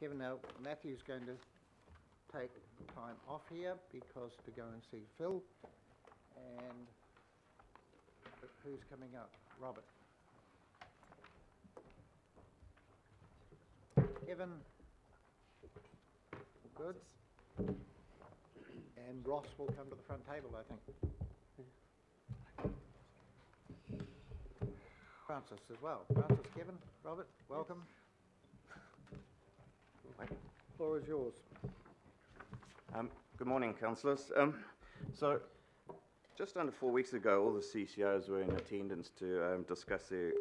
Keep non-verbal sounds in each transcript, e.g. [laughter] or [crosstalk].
Kevin, now Matthew's going to take time off here because to go and see Phil. And who's coming up? Robert. Kevin? Good? And Ross will come to the front table, I think. Francis as well. Francis, Kevin, Robert, welcome. Floor is yours. Um, Good morning, councillors. Um, So, just under four weeks ago, all the CCOs were in attendance to um, discuss their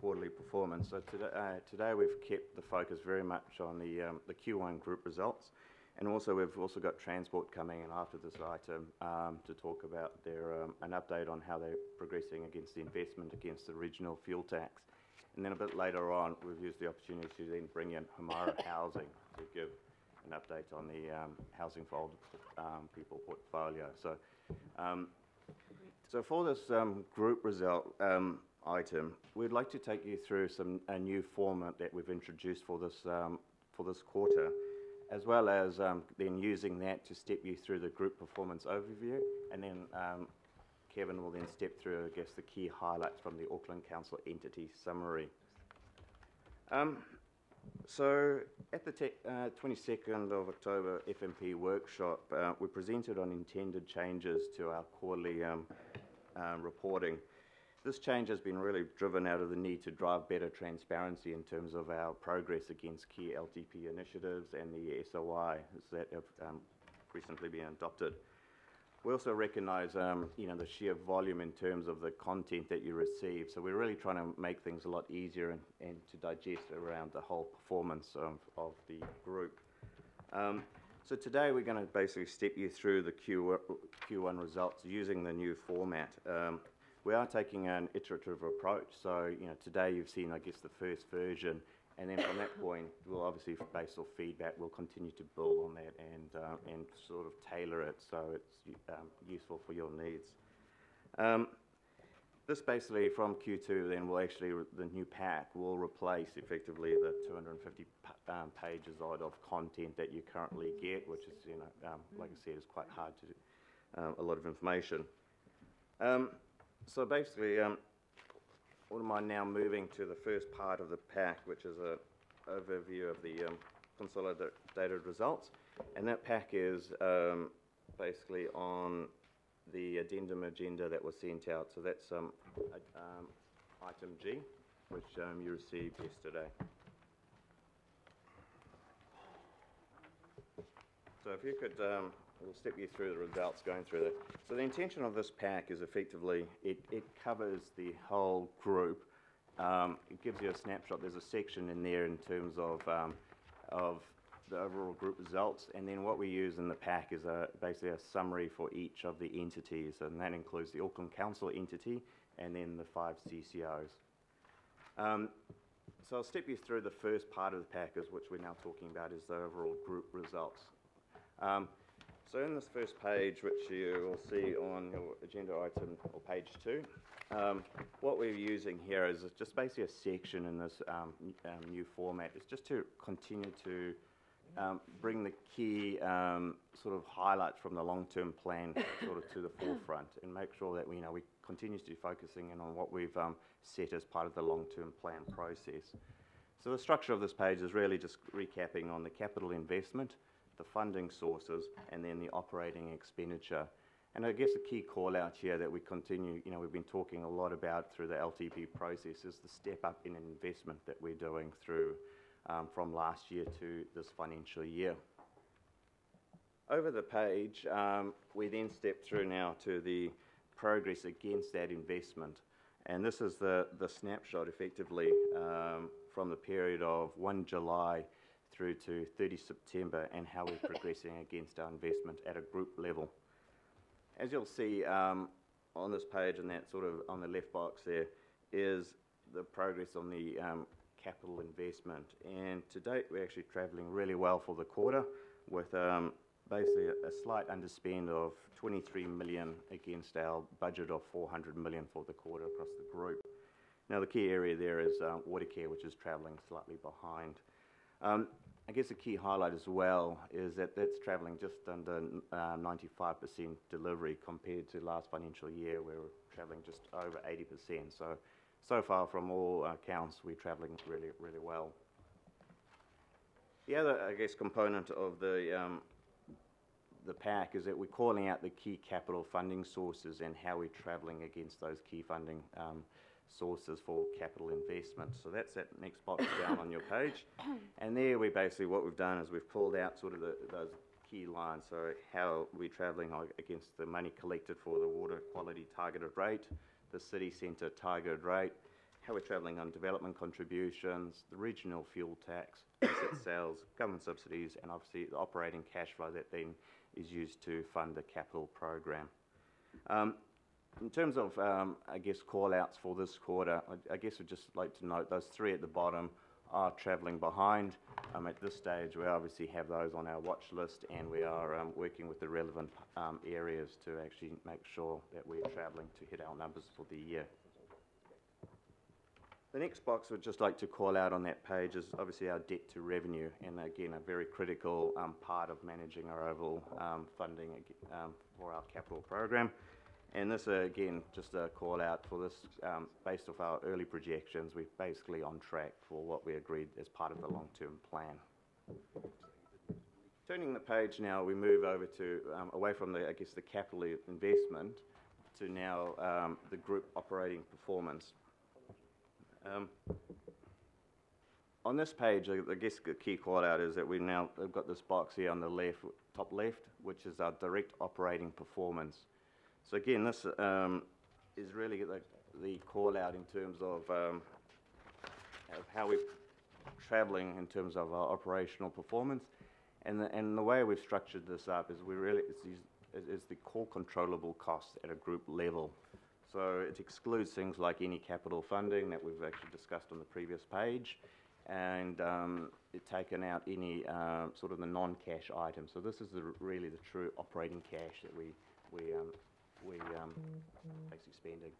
quarterly performance. So today, uh, today we've kept the focus very much on the, um, the Q1 group results. And also, we've also got Transport coming in after this item um, to talk about their, um, an update on how they're progressing against the investment against the regional fuel tax. And then a bit later on, we've used the opportunity to then bring in Haumaru [laughs] Housing to give an update on the um, Housing for Older um, People portfolio. So, um, so for this um, group result um, item, we'd like to take you through some a new format that we've introduced for this um, for this quarter, as well as um, then using that to step you through the group performance overview, and then um, Kevin will then step through, I guess, the key highlights from the Auckland Council entity summary. Um, so, at the uh, 22nd of October FMP workshop, uh, we presented on intended changes to our quarterly um, um, reporting. This change has been really driven out of the need to drive better transparency in terms of our progress against key LTP initiatives and the SOI that have um, recently been adopted. We also recognise, um, you know, the sheer volume in terms of the content that you receive. So we're really trying to make things a lot easier and, and to digest around the whole performance of, of the group. Um, so today we're going to basically step you through the Q, Q1 results using the new format. Um, we are taking an iterative approach. So, you know, today you've seen, I guess, the first version. And then from that point, we'll obviously, based off feedback, we'll continue to build on that and, uh, and sort of tailor it so it's um, useful for your needs. Um, this basically, from Q2, then will actually, the new pack will replace effectively the 250 um, pages odd of content that you currently get, which is, you know, um, like I said, is quite hard to do, um, a lot of information. Um, so basically, am I now moving to the first part of the pack, which is an overview of the um, consolidated results, and that pack is um, basically on the addendum agenda that was sent out. So that's um, um, item G, which um, you received yesterday. So if you could, um, we'll step you through the results going through that. So the intention of this pack is effectively, it, it covers the whole group. Um, it gives you a snapshot. There's a section in there in terms of, um, of the overall group results. And then what we use in the pack is a, basically a summary for each of the entities. And that includes the Auckland Council entity and then the five CCOs. Um, so I'll step you through the first part of the pack, is which we're now talking about, is the overall group results. Um, so in this first page, which you will see on your agenda item or page two, um, what we're using here is just basically a section in this um, um, new format. It's just to continue to um, bring the key um, sort of highlights from the long-term plan sort of to the forefront and make sure that we, you know, we continue to be focusing in on what we've um, set as part of the long-term plan process. So the structure of this page is really just recapping on the capital investment, the funding sources, and then the operating expenditure. And I guess a key call out here that we continue, you know, we've been talking a lot about through the LTP process is the step up in investment that we're doing through um, from last year to this financial year. Over the page, um, we then step through now to the progress against that investment. And this is the, the snapshot effectively um, from the period of 1 July through to 30 September and how we're progressing against our investment at a group level. As you'll see um, on this page and that sort of on the left box there is the progress on the um, capital investment. And to date, we're actually travelling really well for the quarter with um, basically a, a slight underspend of 23 million against our budget of 400 million for the quarter across the group. Now, the key area there is um, Watercare, which is travelling slightly behind. Um, I guess a key highlight as well is that that's travelling just under uh, 95% delivery compared to last financial year, where we're travelling just over 80%. So, so far from all accounts, we're travelling really, really well. The other, I guess, component of the um, the pack is that we're calling out the key capital funding sources and how we're travelling against those key funding um, sources for capital investment. So that's that next box down on your page. [coughs] And there we basically, what we've done is we've pulled out sort of the, those key lines. So how we're travelling against the money collected for the water quality targeted rate, the city centre targeted rate, how we're travelling on development contributions, the regional fuel tax, [coughs] asset sales, government subsidies, and obviously the operating cash flow that then is used to fund the capital program. Um, in terms of, um, I guess, call-outs for this quarter, I, I, guess I'd just like to note those three at the bottom are travelling behind. Um, at this stage, we obviously have those on our watch list, and we are um, working with the relevant um, areas to actually make sure that we're travelling to hit our numbers for the year. The next box we'd just like to call out on that page is obviously our debt to revenue, and again, a very critical um, part of managing our overall um, funding um, for our capital program. And this, uh, again, just a call out for this, um, based off our early projections, we're basically on track for what we agreed as part of the long-term plan. Turning the page now, we move over to, um, away from the, I guess, the capital investment to now um, the group operating performance. Um, on this page, I guess the key call out is that we now have got this box here on the left, top left, which is our direct operating performance. So again, this um, is really the, the call out in terms of, um, of how we're travelling in terms of our operational performance. And the, and the way we've structured this up is we really, it's, is the core controllable costs at a group level. So it excludes things like any capital funding that we've actually discussed on the previous page, and um, it's taken out any uh, sort of the non-cash items. So this is the, really the true operating cash that we we um, we um, basically spending.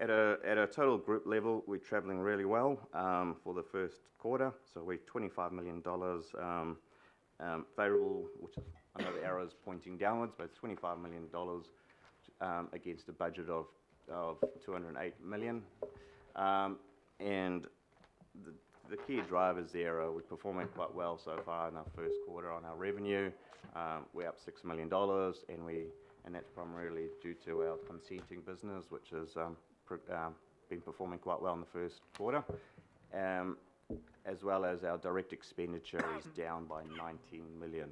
At a at a total group level, we're travelling really well um, for the first quarter. So we're 25 million dollars um, um, favourable, which is the arrow is pointing downwards, but 25 million dollars against a budget of of 208 million. Um, and the, the key drivers there are we're performing quite well so far in our first quarter on our revenue. Um, we're up $6 million, and, we, and that's primarily due to our consenting business, which has um, um, been performing quite well in the first quarter. Um, as well as our direct expenditure is down by 19 million.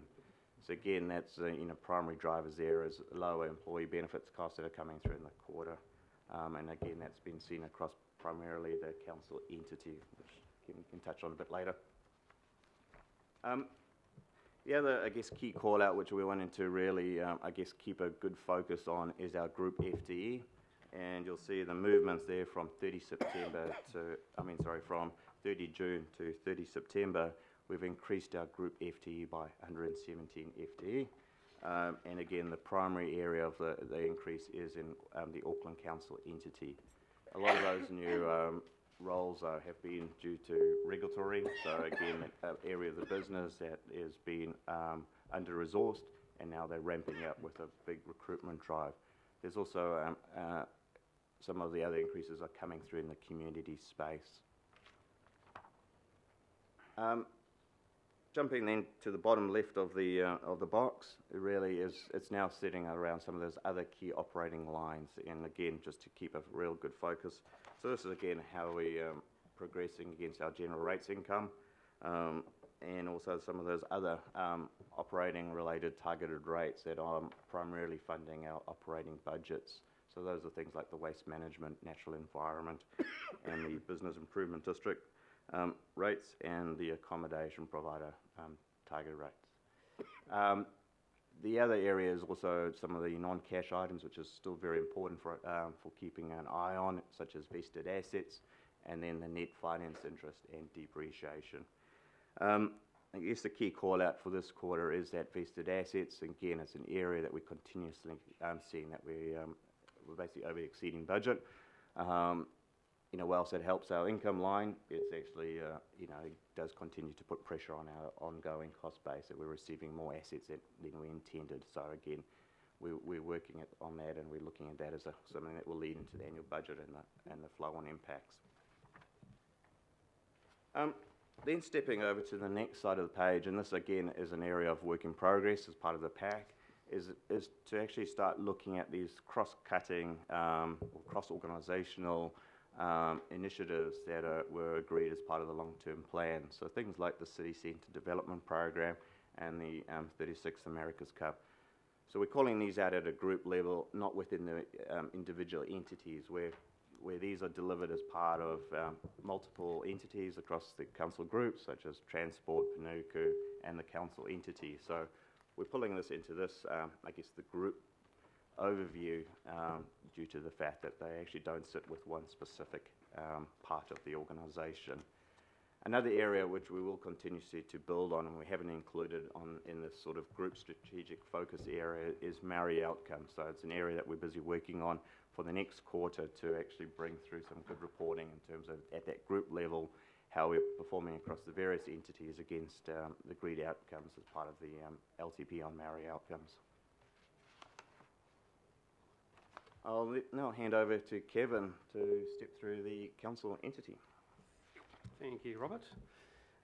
So again, that's uh, you know primary drivers there is lower employee benefits costs that are coming through in the quarter. Um, and again, that's been seen across primarily the council entity, which Kim can touch on a bit later. Um, the other, I guess, key call out which we wanted to really, um, I guess, keep a good focus on is our group FTE. And you'll see the movements there from 30 September to, I mean, sorry, from 30 June to 30 September, we've increased our group FTE by 117 FTE. Um, and again, the primary area of the, the increase is in um, the Auckland Council entity. A lot of those new um, roles uh, have been due to regulatory, so again, an area of the business that is being um, under-resourced, and now they're ramping up with a big recruitment drive. There's also um, uh, some of the other increases are coming through in the community space. Um, Jumping then to the bottom left of the uh, of the box, it really is. It's now sitting around some of those other key operating lines, and again, just to keep a real good focus. So this is again how we um, progressing against our general rates income, um, and also some of those other um, operating related targeted rates that are primarily funding our operating budgets. So those are things like the waste management, natural environment, and the business improvement district um, rates and the accommodation provider um, target rates. Um, the other area is also some of the non-cash items, which is still very important for, um, for keeping an eye on, such as vested assets, and then the net finance interest and depreciation. Um, I guess the key call out for this quarter is that vested assets. Again, it's an area that we're continuously um, seeing that we, um, we're basically over exceeding budget. Um, you know, whilst it helps our income line, it's actually, uh, you know, does continue to put pressure on our ongoing cost base, that we're receiving more assets than we intended. So again, we- we're working on that, and we're looking at that as a- something that will lead into the annual budget and the flow-on impacts. Um, Then stepping over to the next side of the page, and this again is an area of work in progress as part of the pack, is, to actually start looking at these cross-cutting um, or cross-organisational um, initiatives that are, were agreed as part of the long-term plan. So things like the City Centre Development Program and the um, 36th America's Cup. So we're calling these out at a group level, not within the um, individual entities, where where these are delivered as part of um, multiple entities across the council group, such as Transport, Panuku, and the council entity. So we're pulling this into this, um, I guess, the group overview um, due to the fact that they actually don't sit with one specific um, part of the organisation. Another area which we will continue to, build on, and we haven't included on in this sort of group strategic focus area, is Maori outcomes. So it's an area that we're busy working on for the next quarter to actually bring through some good reporting in terms of at that group level how we're performing across the various entities against um, the agreed outcomes as part of the um, LTP on Maori outcomes. I'll now hand over to Kevin to step through the council entity. Thank you, Robert.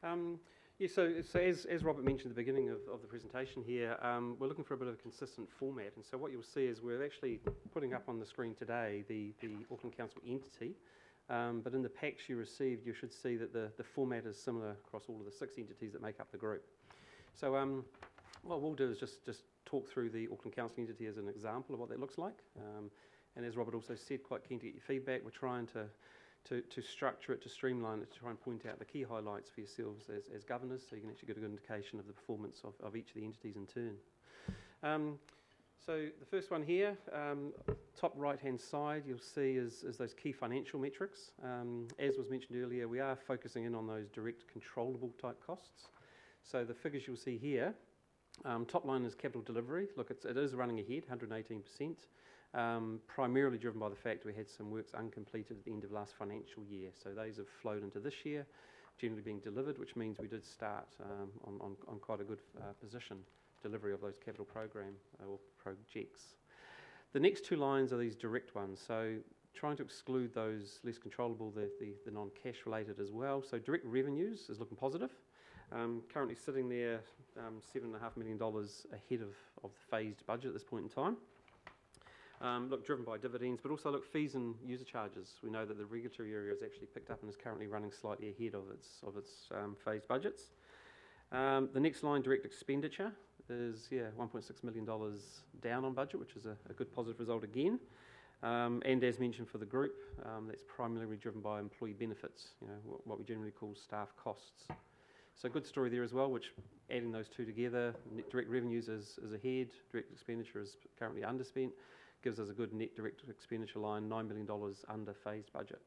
Um, yeah, so, so as, as Robert mentioned at the beginning of, of the presentation here, um, we're looking for a bit of a consistent format. And so what you'll see is we're actually putting up on the screen today the, the Auckland Council entity. Um, but in the packs you received, you should see that the, the format is similar across all of the six entities that make up the group. So um, what we'll do is just, just talk through the Auckland Council entity as an example of what that looks like. Um, and as Robert also said, quite keen to get your feedback. We're trying to to, to structure it, to streamline it, to try and point out the key highlights for yourselves as, as governors so you can actually get a good indication of the performance of, of each of the entities in turn. Um, so the first one here, um, top right hand side, you'll see is, is those key financial metrics. Um, as was mentioned earlier, we are focusing in on those direct controllable type costs. So the figures you'll see here, um, top line is capital delivery. Look, it's, it is running ahead, 118% um, primarily driven by the fact we had some works uncompleted at the end of last financial year. So those have flowed into this year, generally being delivered, which means we did start um, on, on, on quite a good uh, position, delivery of those capital program uh, or projects. The next two lines are these direct ones. So trying to exclude those less controllable, the, the, the non-cash related as well. So direct revenues is looking positive. Um, currently sitting there um, $7.5 million ahead of, of the phased budget at this point in time. Um, look, driven by dividends, but also look, fees and user charges. We know that the regulatory area has actually picked up and is currently running slightly ahead of its of its um, phased budgets. Um, the next line, direct expenditure, is yeah, 1.6 million dollars down on budget, which is a, a good positive result again. Um, and as mentioned for the group, um, that's primarily driven by employee benefits, you know, what, what we generally call staff costs. So good story there as well, which adding those two together, direct revenues is, is ahead, direct expenditure is currently underspent, gives us a good net direct expenditure line, $9 million under phased budget.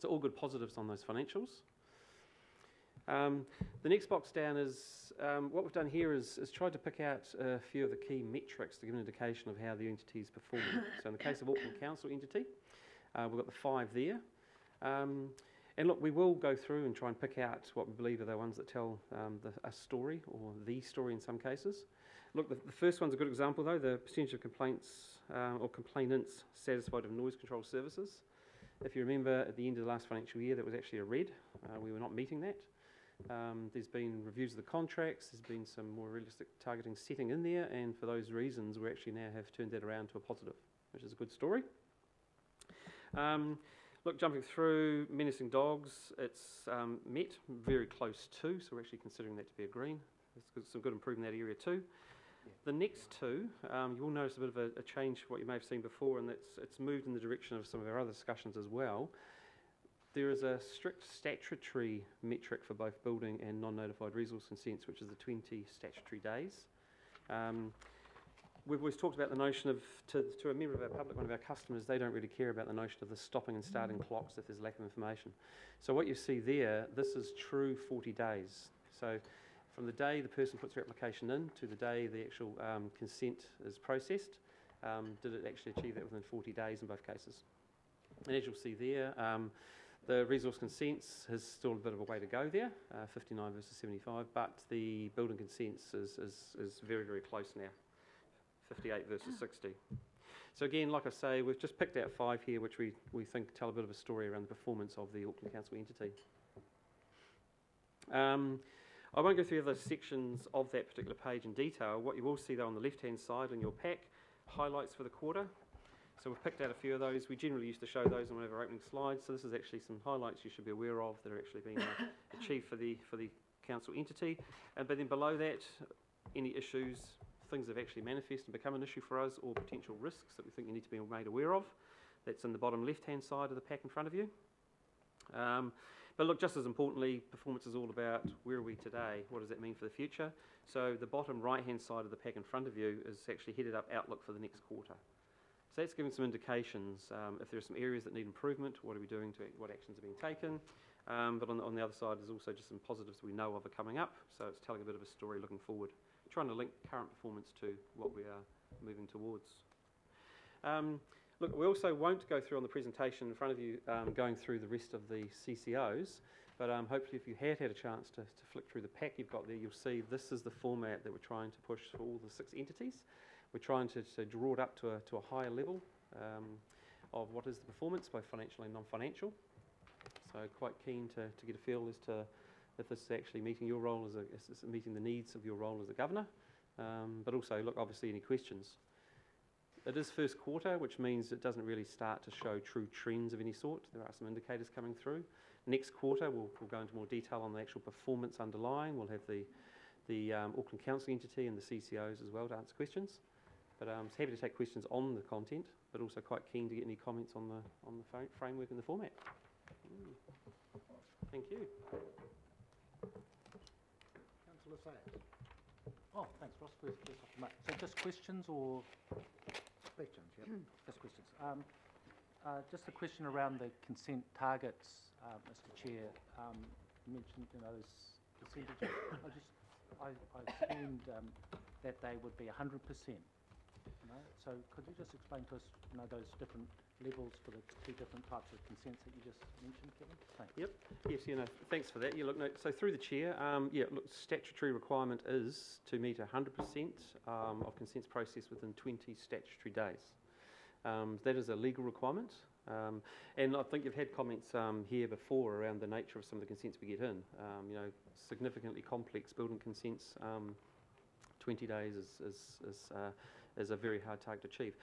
So all good positives on those financials. Um, the next box down is um, what we've done here is, is tried to pick out a few of the key metrics to give an indication of how the entity is performing. so in the case of Auckland Council entity, uh, we've got the five there. Um, and look, we will go through and try and pick out what we believe are the ones that tell um, the, a story or the story in some cases. Look, the, the, first one's a good example though, the percentage of complaints uh, or complainants satisfied of noise control services. If you remember at the end of the last financial year, that was actually a red. Uh, we were not meeting that. Um, there's been reviews of the contracts, there's been some more realistic targeting setting in there, and for those reasons, we actually now have turned that around to a positive, which is a good story. Um, look, jumping through menacing dogs, it's um, met very close to, so we're actually considering that to be a green. There's some good improvement in that area too. The next two, um, you will notice a bit of a, a change from what you may have seen before, and it's, it's moved in the direction of some of our other discussions as well. There is a strict statutory metric for both building and non-notified resource consents, which is the 20 statutory days. Um, we've always talked about the notion of, to, to a member of our public, one of our customers, they don't really care about the notion of the stopping and starting clocks if there's lack of information. So what you see there, this is true 40 days. So from the day the person puts their application in to the day the actual um, consent is processed, um, did it actually achieve that within 40 days in both cases? And as you'll see there, um, The resource consents has still a bit of a way to go there, uh, 59 versus 75, but the building consents is, is, is very, very close now, 58 versus 60. So again, like I say, we've just picked out five here, which we, we think tell a bit of a story around the performance of the Auckland Council entity. Um, I won't go through the sections of that particular page in detail. What you will see though on the left-hand side in your pack, highlights for the quarter. So we've picked out a few of those. We generally used to show those on one of our opening slides. So this is actually some highlights you should be aware of that are actually being uh, achieved for the for the council entity. And but then below that, any issues, things have actually manifested and become an issue for us, or potential risks that we think you need to be made aware of. That's in the bottom left-hand side of the pack in front of you. Um, but look, just as importantly, performance is all about where are we today? What does that mean for the future? So the bottom right-hand side of the pack in front of you is actually headed up outlook for the next quarter. So that's giving some indications. Um, if there are some areas that need improvement, what are we doing to what actions are being taken? Um, but on the, on the other side, there's also just some positives we know of are coming up. So it's telling a bit of a story looking forward, trying to link current performance to what we are moving towards. Um, look, we also won't go through on the presentation in front of you, um, going through the rest of the CCOs. But um, hopefully, if you had had a chance to, to flick through the pack you've got there, you'll see this is the format that we're trying to push for all the six entities. We're trying to, to draw it up to a, to a higher level um, of what is the performance, both financial and non-financial. So quite keen to, to get a feel as to if this is actually meeting your role as a, is this meeting the needs of your role as a governor. Um, but also, look, obviously, any questions. It is first quarter, which means it doesn't really start to show true trends of any sort. There are some indicators coming through. Next quarter, we'll, we'll go into more detail on the actual performance underlying. We'll have the, the um, Auckland Council entity and the CCOs as well to answer questions. But I'm um, happy to take questions on the content, but also quite keen to get any comments on the, on the framework and the format. Mm. Thank you. Councillor Sayers, Oh, thanks, Ross. First, first off the mic. So just questions or questions, yep. [clears throat] just questions? Um, uh, just a question around the consent targets, uh, Mr. Chair. Um, you mentioned, you know, those percentages. I just, I, I assumed um, that they would be 100%. You know? So could you just explain to us, you know, those different levels for the two different types of consents that you just mentioned, Kevin? Thanks. Yep. Yes, you know, thanks for that. Yeah, look, no, so through the chair, um, yeah, look, statutory requirement is to meet 100% um, of consents processed within 20 statutory days. Um, that is a legal requirement. Um, and I think you've had comments um, here before around the nature of some of the consents we get in. Um, you know, significantly complex building consents, um, 20 days is, is, is, uh, is a very hard target to achieve.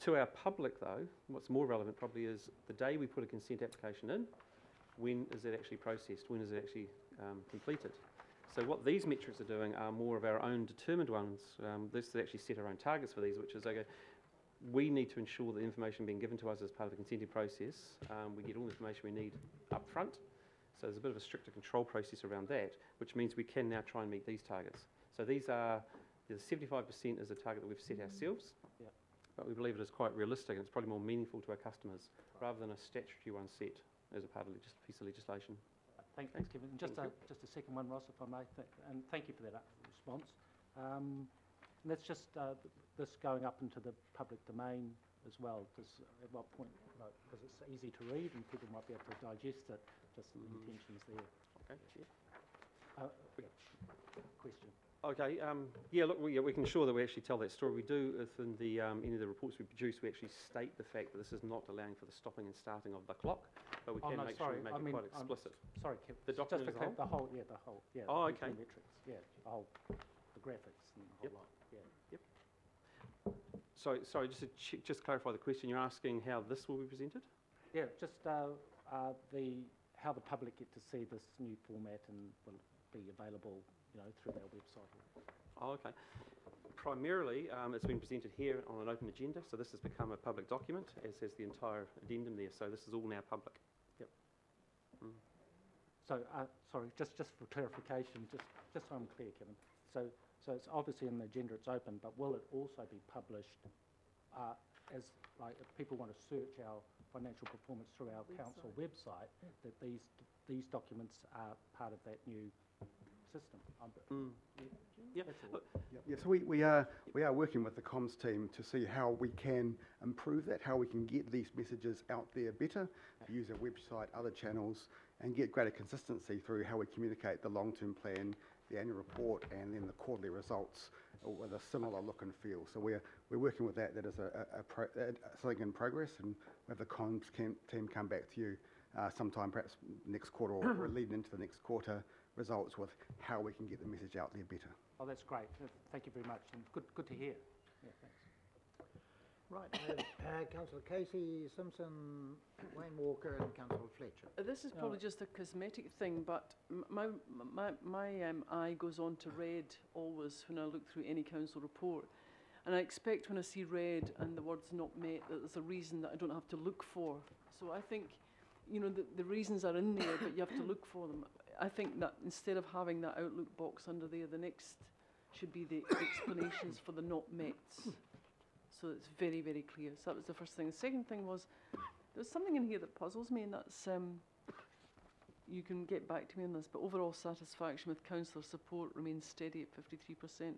To our public, though, what's more relevant probably is the day we put a consent application in, when is it actually processed? When is it actually um, completed? So what these metrics are doing are more of our own determined ones. Um, this is actually set our own targets for these, which is okay. We need to ensure the information being given to us as part of the consenting process, um, we get all the information we need up front. So there's a bit of a stricter control process around that, which means we can now try and meet these targets. So these are the 75% is a target that we've set ourselves. But we believe it is quite realistic and it's probably more meaningful to our customers rather than a statutory one set as a part of a piece of legislation. Thank, thanks, Kevin. And just Thank a, just a second one, Ross, if I may, Th- and thank you for that uh, response. Um, and that's just uh, th- this going up into the public domain as well. Does, at what point, because it's easy to read and people might be able to digest it, just the Mhm. intentions there. Okay, yeah. Uh, yeah. Question. Okay, um, yeah, look, we, we can ensure that we actually tell that story. We do, within the, um, any of the reports we produce, we actually state the fact that this is not allowing for the stopping and starting of the clock, but we Oh, can no, make sorry, sure we make I it mean, quite I'm explicit. Sorry, Kev. The just document as a clar- The whole, yeah, the whole, yeah. Oh, the okay. metrics, yeah, the whole, the graphics and the Yep. lot, yeah. So, sorry, just to ch- just clarify the question, you're asking how this will be presented? Yeah, just uh, uh, the, how the public get to see this new format and will be available, you know, through our website. Oh, okay. Primarily, um, it's been presented here on an open agenda, so this has become a public document, as has the entire addendum there, so this is all now public. Yep. Mm. So, uh, sorry, just, just for clarification, just, just so I'm clear, Kevin. So, so it's obviously in the agenda, it's open, but will it also be published uh, as, like, if people want to search our financial performance through our council website, that these, these documents are part of that new system? Um, Mm. yeah, Yeah, That's all. look, Yep, Yeah, so we, we are, we are working with the comms team to see how we can improve that, how we can get these messages out there better, use our website, other channels, and get greater consistency through how we communicate the long-term plan, the annual report, and then the quarterly results with a similar look and feel. So we're, we're working with that. That is a, a, a pro, uh, something in progress, and we have the comms team come back to you uh, sometime, perhaps next quarter or, or [clears throat] leading into the next quarter results with how we can get the message out there better. Oh, that's great. Uh, Thank you very much, and good, good to hear. Yeah, thanks. Right, I uh, councillor Casey, Simpson, [coughs] Wayne Walker and councillor Fletcher. Uh, This is No. probably just a cosmetic thing, but my, my, my um, eye goes on to red always when I look through any council report. And I expect when I see red and the word's not met, that there's a reason that I don't have to look for. So I think, you know, the, the reasons are in there, but you have to look for them. I think that instead of having that outlook box under there, the next should be the explanations for the not mets. So it's very, very clear. So that was the first thing. The second thing was, there's something in here that puzzles me, and that's um, you can get back to me on this, but overall satisfaction with councillor support remains steady at 53%.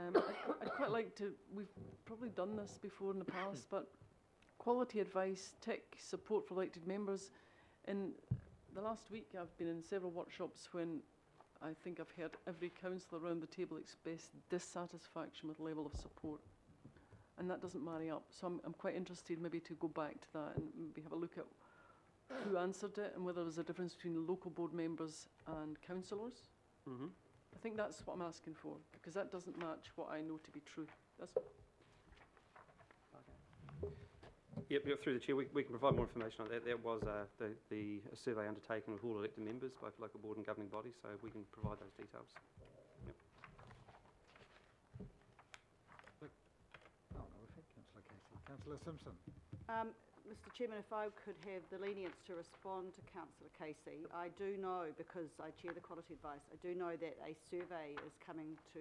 Um, I'd, I'd quite like to, we've probably done this before in the past, but quality advice, tech support for elected members. In the last week, I've been in several workshops when I think I've heard every councillor around the table express dissatisfaction with level of support. And that doesn't marry up. So I'm, I'm quite interested maybe to go back to that and maybe have a look at who answered it and whether there's a difference between local board members and councillors. mhm. I think that's what I'm asking for, because that doesn't match what I know to be true. That's, Yep, yep, through the chair, we, we can provide more information on that. That was uh, the, the a survey undertaken with all elected members, both local board and governing body, so we can provide those details. Oh, no effect, councillor Casey. Councillor Simpson. Um, Mr Chairman, if I could have the lenience to respond to councillor Casey, I do know, because I chair the quality advice, I do know that a survey is coming to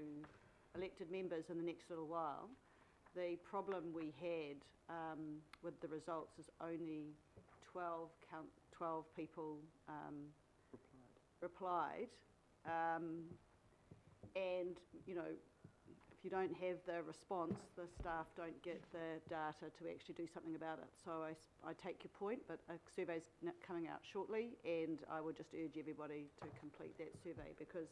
elected members in the next little while. The problem we had um, with the results is only 12, count, 12 people um, replied. Um, and, you know, if you don't have the response, the staff don't get the data to actually do something about it. So I take your point, but a survey's coming out shortly, and I would just urge everybody to complete that survey because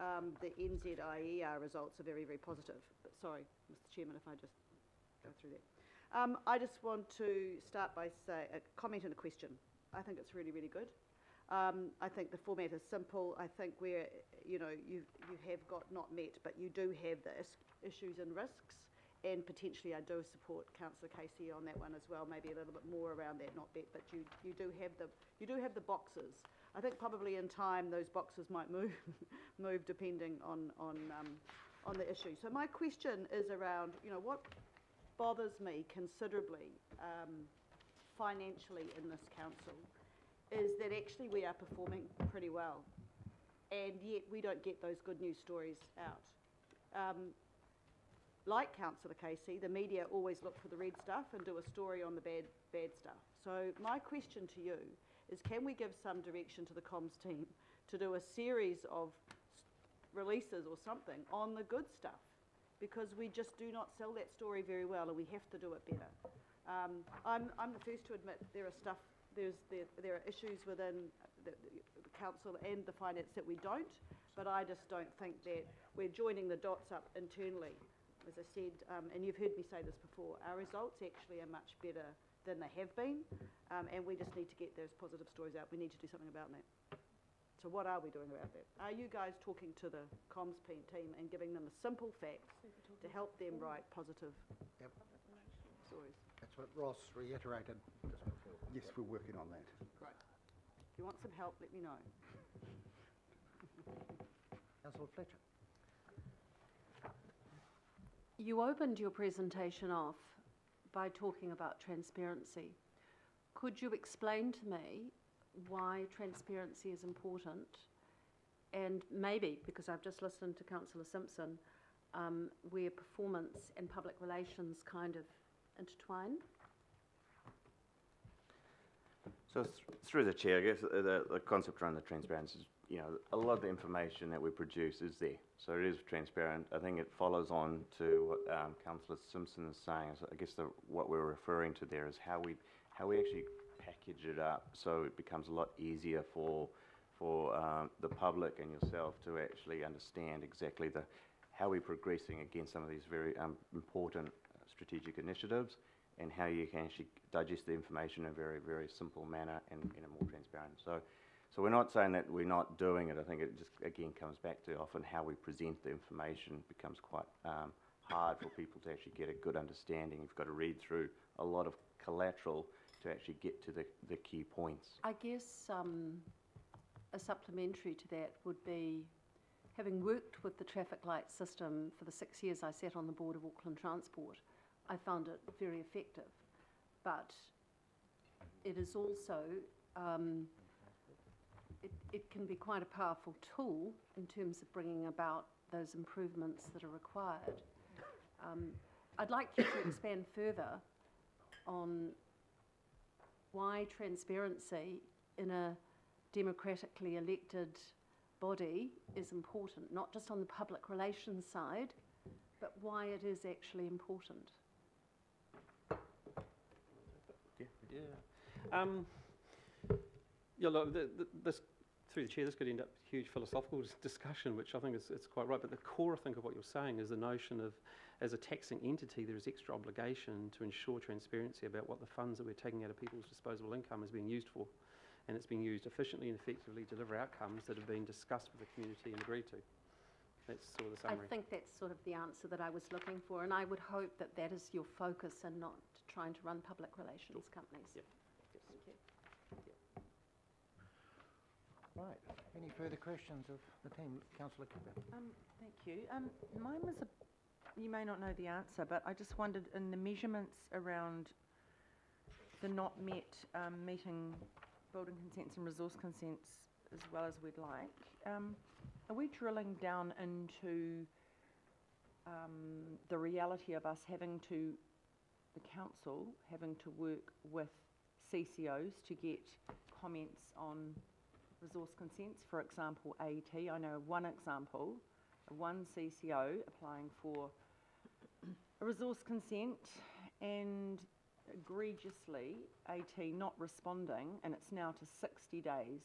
um, the NZIER results are very, very positive. But sorry, Mr Chairman, if I just go through that. Um, I just want to start by say, a comment and a question. I think it's really, really good. Um, I think the format is simple. I think where, you know, you, you have got not met, but you do have the is- issues and risks. And potentially I do support councillor Casey on that one as well, maybe a little bit more around that not met, but you, you do have the, you do have the boxes. I think probably in time those boxes might move, [laughs] move depending on, on, um, on the issue. So my question is around, you know, what bothers me considerably um, financially in this council is that actually we are performing pretty well, and yet we don't get those good news stories out. Um, like Councillor Casey, the media always look for the red stuff and do a story on the bad, bad stuff. So my question to you is can we give some direction to the comms team to do a series of releases or something on the good stuff? Because we just do not sell that story very well and we have to do it better. Um, I'm, I'm the first to admit there are stuff, there's, there, there are issues within the, the council and the finance that we don't, but I just don't think that we're joining the dots up internally. As I said, um, and you've heard me say this before, our results actually are much better than they have been, um, and we just need to get those positive stories out. We need to do something about that. So what are we doing about that? Are you guys talking to the comms team and giving them the simple facts to help them write positive Yep. stories? That's what Ross reiterated just before. Yes, we're working on that. Great. If you want some help, let me know. [laughs] Councillor Fletcher. You opened your presentation off by talking about transparency. Could you explain to me why transparency is important? And maybe, because I've just listened to Councillor Simpson, um, where performance and public relations kind of intertwine? So So th- through the chair, I guess uh, the, the concept around the transparency is, you know, a lot of the information that we produce is there. So it is transparent. I think it follows on to what um, Councillor Simpson is saying. So I guess the, what we're referring to there is how we, how we actually package it up so it becomes a lot easier for, for um, the public and yourself to actually understand exactly the, how we're progressing against some of these very um, important uh, strategic initiatives and how you can actually digest the information in a very, very simple manner and in a more transparent. So, so we're not saying that we're not doing it. I think it just again comes back to often how we present the information becomes quite um, hard for people to actually get a good understanding. You've got to read through a lot of collateral to actually get to the, the key points. I guess um, a supplementary to that would be, having worked with the traffic light system for the six years I sat on the board of Auckland Transport, I found it very effective. But it is also, um, it, it can be quite a powerful tool in terms of bringing about those improvements that are required. Um, I'd like you to expand further on why transparency in a democratically elected body is important, not just on the public relations side, but why it is actually important. Yeah. Um, yeah, look, the, the, this, through the chair, this could end up a huge philosophical [laughs] discussion, which I think is, is quite right. But the core, I think, of what you're saying is the notion of, as a taxing entity, there is extra obligation to ensure transparency about what the funds that we're taking out of people's disposable income is being used for. And it's being used efficiently and effectively to deliver outcomes that have been discussed with the community and agreed to. That's sort of the I think that's sort of the answer that I was looking for, and I would hope that that is your focus and not trying to run public relations companies. Yep. Thank you. Right, any further questions of the team? Councillor Cooper? Um, thank you. Um, mine was a, you may not know the answer, but I just wondered in the measurements around the not met, um, meeting building consents and resource consents as well as we'd like, um, are we drilling down into, um, the reality of us having to, the council having to work with CCOs to get comments on resource consents, for example, AET. I know one example, one CCO applying for a resource consent and egregiously AT not responding, and it's now to 60 days.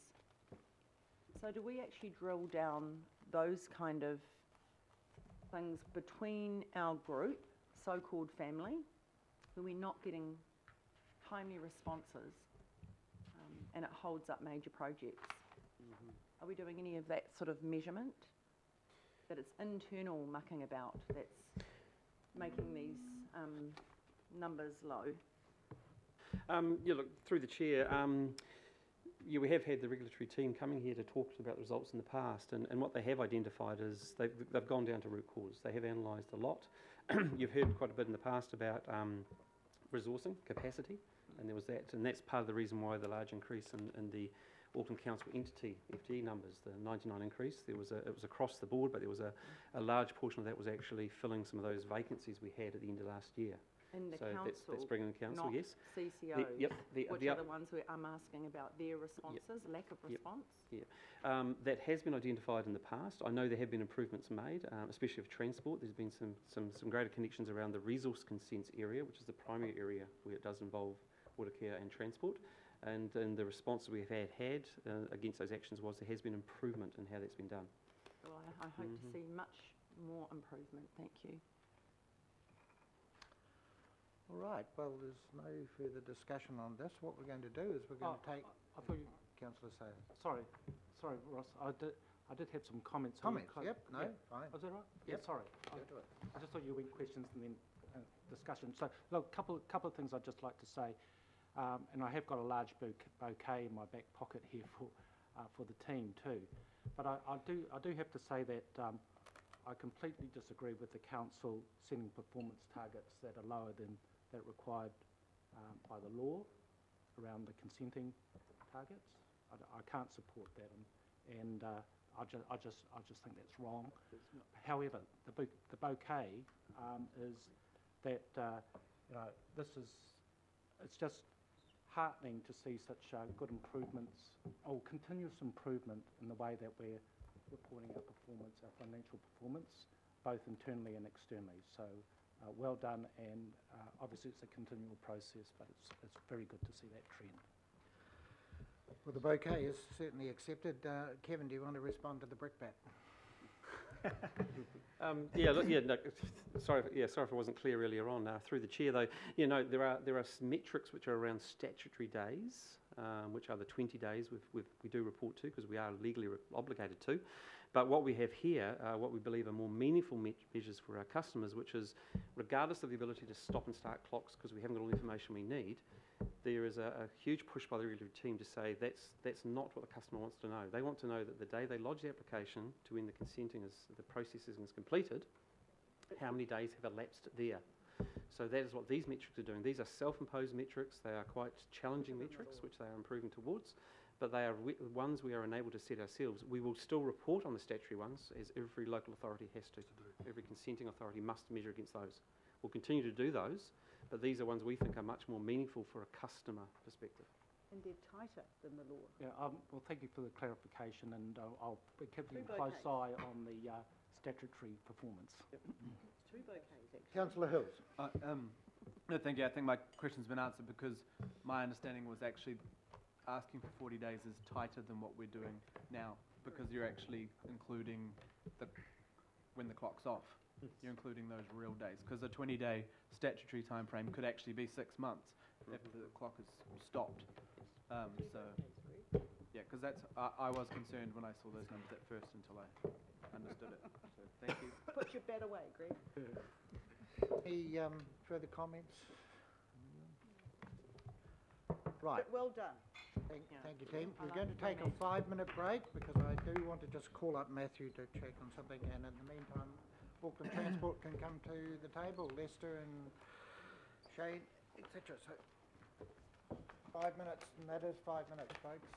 So do we actually drill down those kind of things between our group, so-called family, when we're not getting timely responses, um, and it holds up major projects? Are we doing any of that sort of measurement? That it's internal mucking about that's making these um, numbers low? Um, yeah, look, through the chair, um, yeah, we have had the regulatory team coming here to talk about the results in the past, and, and what they have identified is they've, they've gone down to root cause. They have analysed a lot. [clears throat] You've heard quite a bit in the past about um, resourcing capacity, and there was that, and that's part of the reason why the large increase in, in the Auckland Council entity FTE numbers, the 99 increase. There was a, it was across the board, but there was a, a large portion of that was actually filling some of those vacancies we had at the end of last year. In the so council, that's, that's bringing the council, not yes. CCOs? The, yep, the, Which the are the ones where I'm asking about their responses, lack of Yep. response? Um, that has been identified in the past. I know there have been improvements made, um, especially of transport. There's been some, some, some greater connections around the resource consents area, which is the primary area where it does involve Watercare and transport. And, and the response we've had, had uh, against those actions was there has been improvement in how that's been done. Well, I, I hope to Mhm. see much more improvement, thank you. All right, well, there's no further discussion on this. What we're going to do is we're going to Oh, take, I thought you, councillor Sayers. sorry, sorry, Ross, I did, I did have some comments. on your Comments, yep, no, yeah. fine. Was that right? Yep. Yeah, sorry. I, Go to it. I just thought you went questions and then uh, discussion. So, look, a couple, couple of things I'd just like to say. Um, and I have got a large bouquet, bouquet in my back pocket here for, uh, for the team too. But I, I, do, I do have to say that um, I completely disagree with the council setting performance targets that are lower than that required um, by the law around the consenting targets. I can't support that, and, and uh, I, ju- I just I just think that's wrong. However, the bou- the bouquet um, is that uh, you know this is it's just heartening to see such uh, good improvements, or continuous improvement in the way that we're reporting our performance, our financial performance, both internally and externally. So uh, well done, and uh, obviously it's a continual process, but it's, it's very good to see that trend. Well, the bouquet is certainly accepted. Uh, Kevin, do you want to respond to the brickbat? [laughs] Um, yeah, look, yeah, no, sorry, if- yeah, sorry if I wasn't clear earlier on. Uh, through the chair, though, you know, there are there are s- metrics which are around statutory days, um, which are the 20 days we've, we've, we do report to because we are legally re- obligated to. But what we have here, uh, what we believe are more meaningful me- measures for our customers, which is regardless of the ability to stop and start clocks because we haven't got all the information we need, there is a, a huge push by the regulatory team to say that's that's not what the customer wants to know. They want to know that the day they lodge the application to when the consenting is the processing is completed, how many days have elapsed there. So that is what these metrics are doing. These are self-imposed metrics. They are quite challenging metrics, which they are improving towards. But they are wi- ones we are unable to set ourselves. We will still report on the statutory ones, as every local authority has to. Every consenting authority must measure against those. We'll continue to do those, but these are ones we think are much more meaningful for a customer perspective. And they're tighter than the law. Yeah, um, well, thank you for the clarification, and uh, I'll be keeping a close bouquets. eye on the uh, statutory performance. Two bouquets, actually. Councillor Hills. Uh, um, no, thank you. I think my question's been answered because my understanding was actually asking for 40 days is tighter than what we're doing now because you're actually including the when the clock's off. You're including those real days because a 20-day statutory time frame could actually be six months if the clock is stopped. Um, so, yeah, because that's I, I was concerned when I saw those numbers at first until I understood it. [laughs] So, thank you. Put your bet away, Greg. [laughs] Any um, further comments? Right. But well done. Thank, thank you, team. We're going to take a five-minute break because I do want to just call up Matthew to check on something, and in the meantime, Auckland [coughs] Transport can come to the table, Lester and Shane, etc. So, five minutes, and that is five minutes, folks.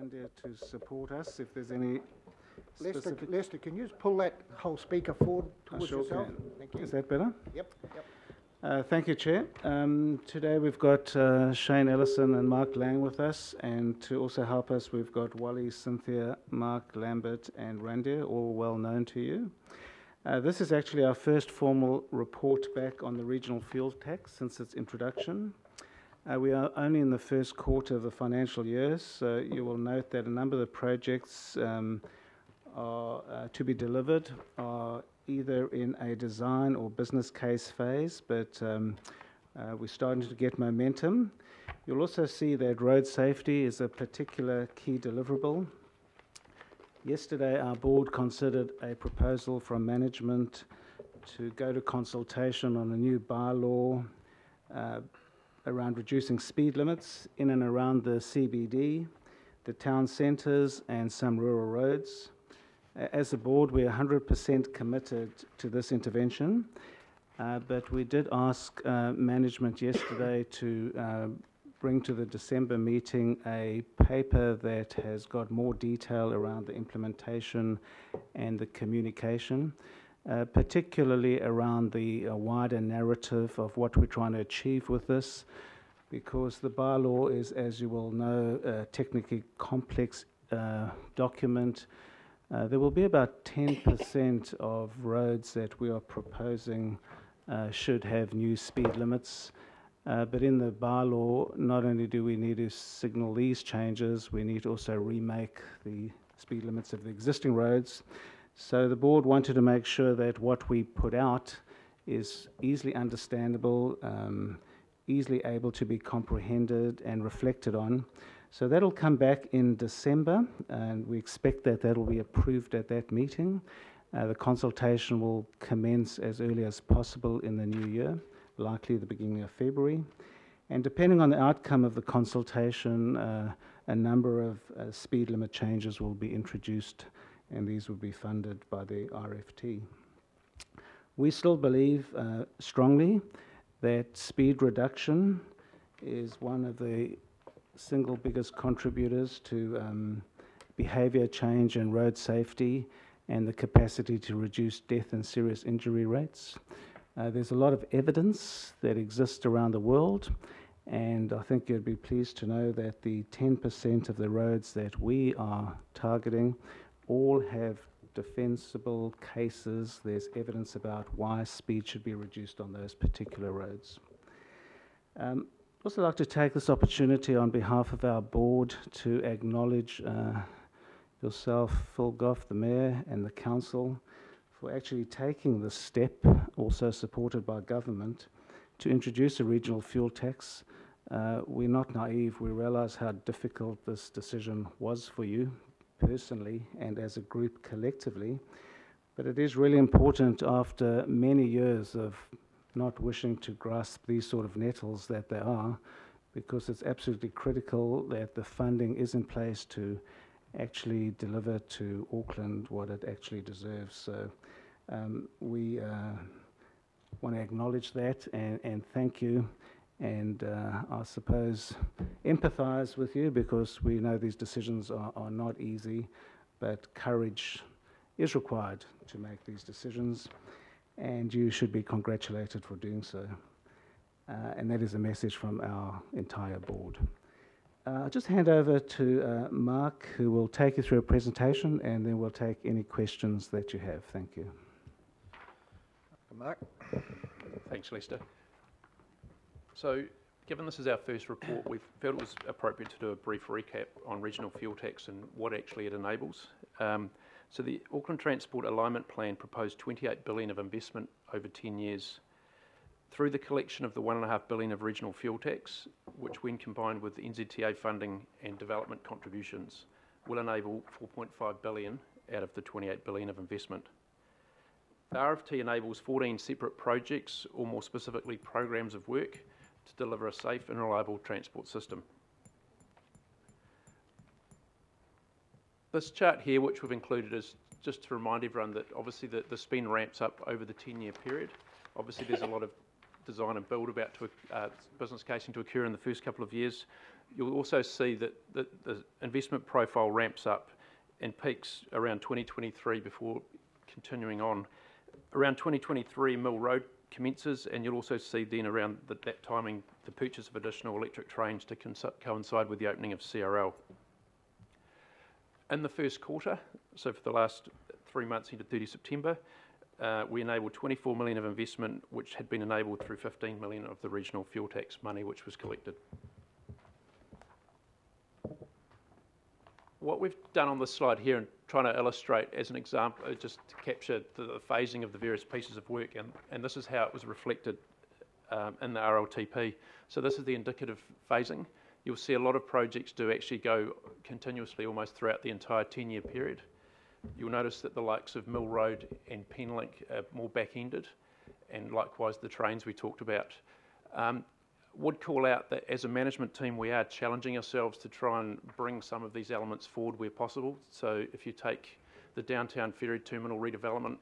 To support us if there's any Lester, specific... Lester, can you just pull that whole speaker forward towards sure yourself? can. Thank you. Is that better? Yep, yep. Uh, Thank you, Chair. Um, Today, we've got uh, Shane Ellison and Mark Laing with us, and to also help us, we've got Wally, Cynthia, Mark, Lambert, and Randir, all well known to you. Uh, This is actually our first formal report back on the regional fuel tax since its introduction. Uh, We are only in the first quarter of the financial year, so you will note that a number of the projects um, are uh, to be delivered are either in a design or business case phase, but um, uh, we're starting to get momentum. You'll also see that road safety is a particular key deliverable. Yesterday, our board considered a proposal from management to go to consultation on a new bylaw around reducing speed limits in and around the CBD, the town centres, and some rural roads. As a board, we're 100% committed to this intervention, uh, but we did ask uh, management yesterday to uh, bring to the December meeting a paper that has got more detail around the implementation and the communication, uh, particularly around the uh, wider narrative of what we're trying to achieve with this, because the bylaw is, as you will know, a technically complex uh, document. Uh, there will be about 10% of roads that we are proposing uh, should have new speed limits. Uh, but in the bylaw, not only do we need to signal these changes, we need to also remake the speed limits of the existing roads. So the board wanted to make sure that what we put out is easily understandable, um, easily able to be comprehended and reflected on. So that'll come back in December, and we expect that that'll be approved at that meeting. Uh, the consultation will commence as early as possible in the new year, likely the beginning of February. And depending on the outcome of the consultation, uh, a number of uh, speed limit changes will be introduced, and these would be funded by the RFT. We still believe uh, strongly that speed reduction is one of the single biggest contributors to um, behaviour change and road safety and the capacity to reduce death and serious injury rates. Uh, there's a lot of evidence that exists around the world, and I think you'd be pleased to know that the 10% of the roads that we are targeting all have defensible cases. There's evidence about why speed should be reduced on those particular roads. Um, I'd also like to take this opportunity on behalf of our board to acknowledge uh, yourself, Phil Goff, the Mayor, and the Council for actually taking this step, also supported by government, to introduce a regional fuel tax. Uh, we're not naive. We realise how difficult this decision was for you personally and as a group collectively. But it is really important after many years of not wishing to grasp these sort of nettles that they are, because it's absolutely critical that the funding is in place to actually deliver to Auckland what it actually deserves. So um, we uh, want to acknowledge that and, and thank you. And uh, I suppose empathize with you because we know these decisions are, are not easy, but courage is required to make these decisions and you should be congratulated for doing so. Uh, and that is a message from our entire board. Uh, I'll just hand over to uh, Mark, who will take you through a presentation, and then we'll take any questions that you have. Thank you. Mark? Thanks, Lester. So, given this is our first report, we felt it was appropriate to do a brief recap on regional fuel tax and what actually it enables. Um, so the Auckland Transport Alignment Plan proposed 28 billion of investment over 10 years through the collection of the 1.5 billion of regional fuel tax, which when combined with NZTA funding and development contributions, will enable 4.5 billion out of the 28 billion of investment. The RFT enables 14 separate projects, or more specifically programs of work, to deliver a safe and reliable transport system. This chart here, which we've included, is just to remind everyone that obviously the, the spend ramps up over the 10 year period. Obviously, there's a lot of design and build about to, uh, business casing to occur in the first couple of years. You'll also see that, that the investment profile ramps up and peaks around 2023 before continuing on. Around 2023, Mill Road commences, and you'll also see then around the, that timing the purchase of additional electric trains to coincide with the opening of CRL. In the first quarter, so for the last three months into 30 September, uh, we enabled 24 million of investment, which had been enabled through 15 million of the regional fuel tax money which was collected. What we've done on this slide here and trying to illustrate as an example, uh, just to capture the, phasing of the various pieces of work, and, and this is how it was reflected um, in the RLTP. So this is the indicative phasing. You'll see a lot of projects do actually go continuously almost throughout the entire 10-year period. You'll notice that the likes of Mill Road and Penlink are more back-ended, and likewise the trains we talked about. Um, would call out that as a management team, we are challenging ourselves to try and bring some of these elements forward where possible. So if you take the downtown ferry terminal redevelopment,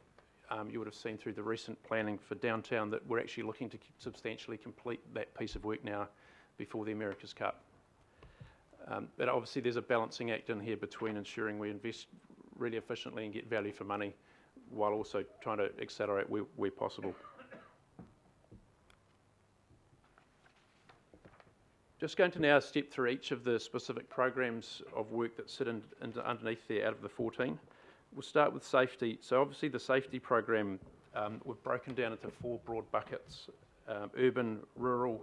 um, you would have seen through the recent planning for downtown that we're actually looking to substantially complete that piece of work now before the America's Cup. Um, but obviously there's a balancing act in here between ensuring we invest really efficiently and get value for money while also trying to accelerate where, where possible. Just going to now step through each of the specific programs of work that sit in, in, underneath there out of the 14. We'll start with safety. So obviously the safety program, um, we've broken down into four broad buckets, um, urban, rural,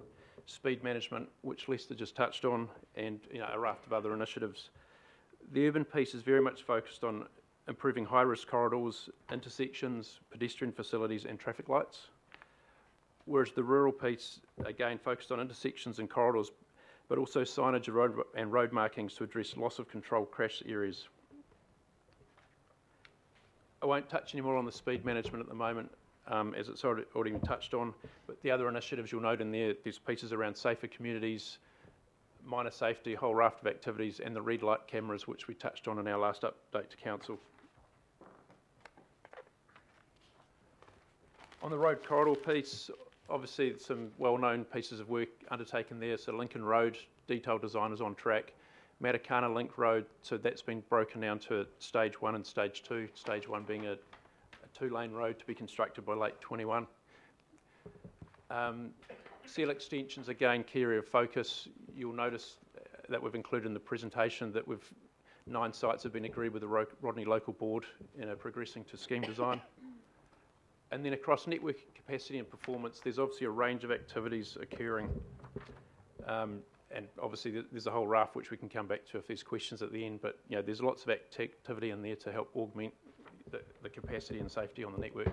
speed management, which Lester just touched on, and you know, a raft of other initiatives. The urban piece is very much focused on improving high-risk corridors, intersections, pedestrian facilities and traffic lights. Whereas the rural piece, again, focused on intersections and corridors, but also signage and road, and road markings to address loss of control crash areas. I won't touch any more on the speed management at the moment, um, as it's already, already been touched on, but the other initiatives you'll note in there, there's pieces around safer communities, minor safety, a whole raft of activities, and the red light cameras, which we touched on in our last update to Council. On the road corridor piece, obviously some well-known pieces of work undertaken there. So Lincoln Road, detailed design is on track. Matakana Link Road, so that's been broken down to stage one and stage two. Stage one being a, a two-lane road to be constructed by late 21. Um, seal extensions, again, key area of focus. You'll notice that we've included in the presentation that we've nine sites have been agreed with the Rodney Local Board, you know, progressing to scheme design. And then across network capacity and performance, there's obviously a range of activities occurring. Um, and obviously there's a whole raft which we can come back to if there's questions at the end, but you know, there's lots of activity in there to help augment the, the capacity and safety on the network.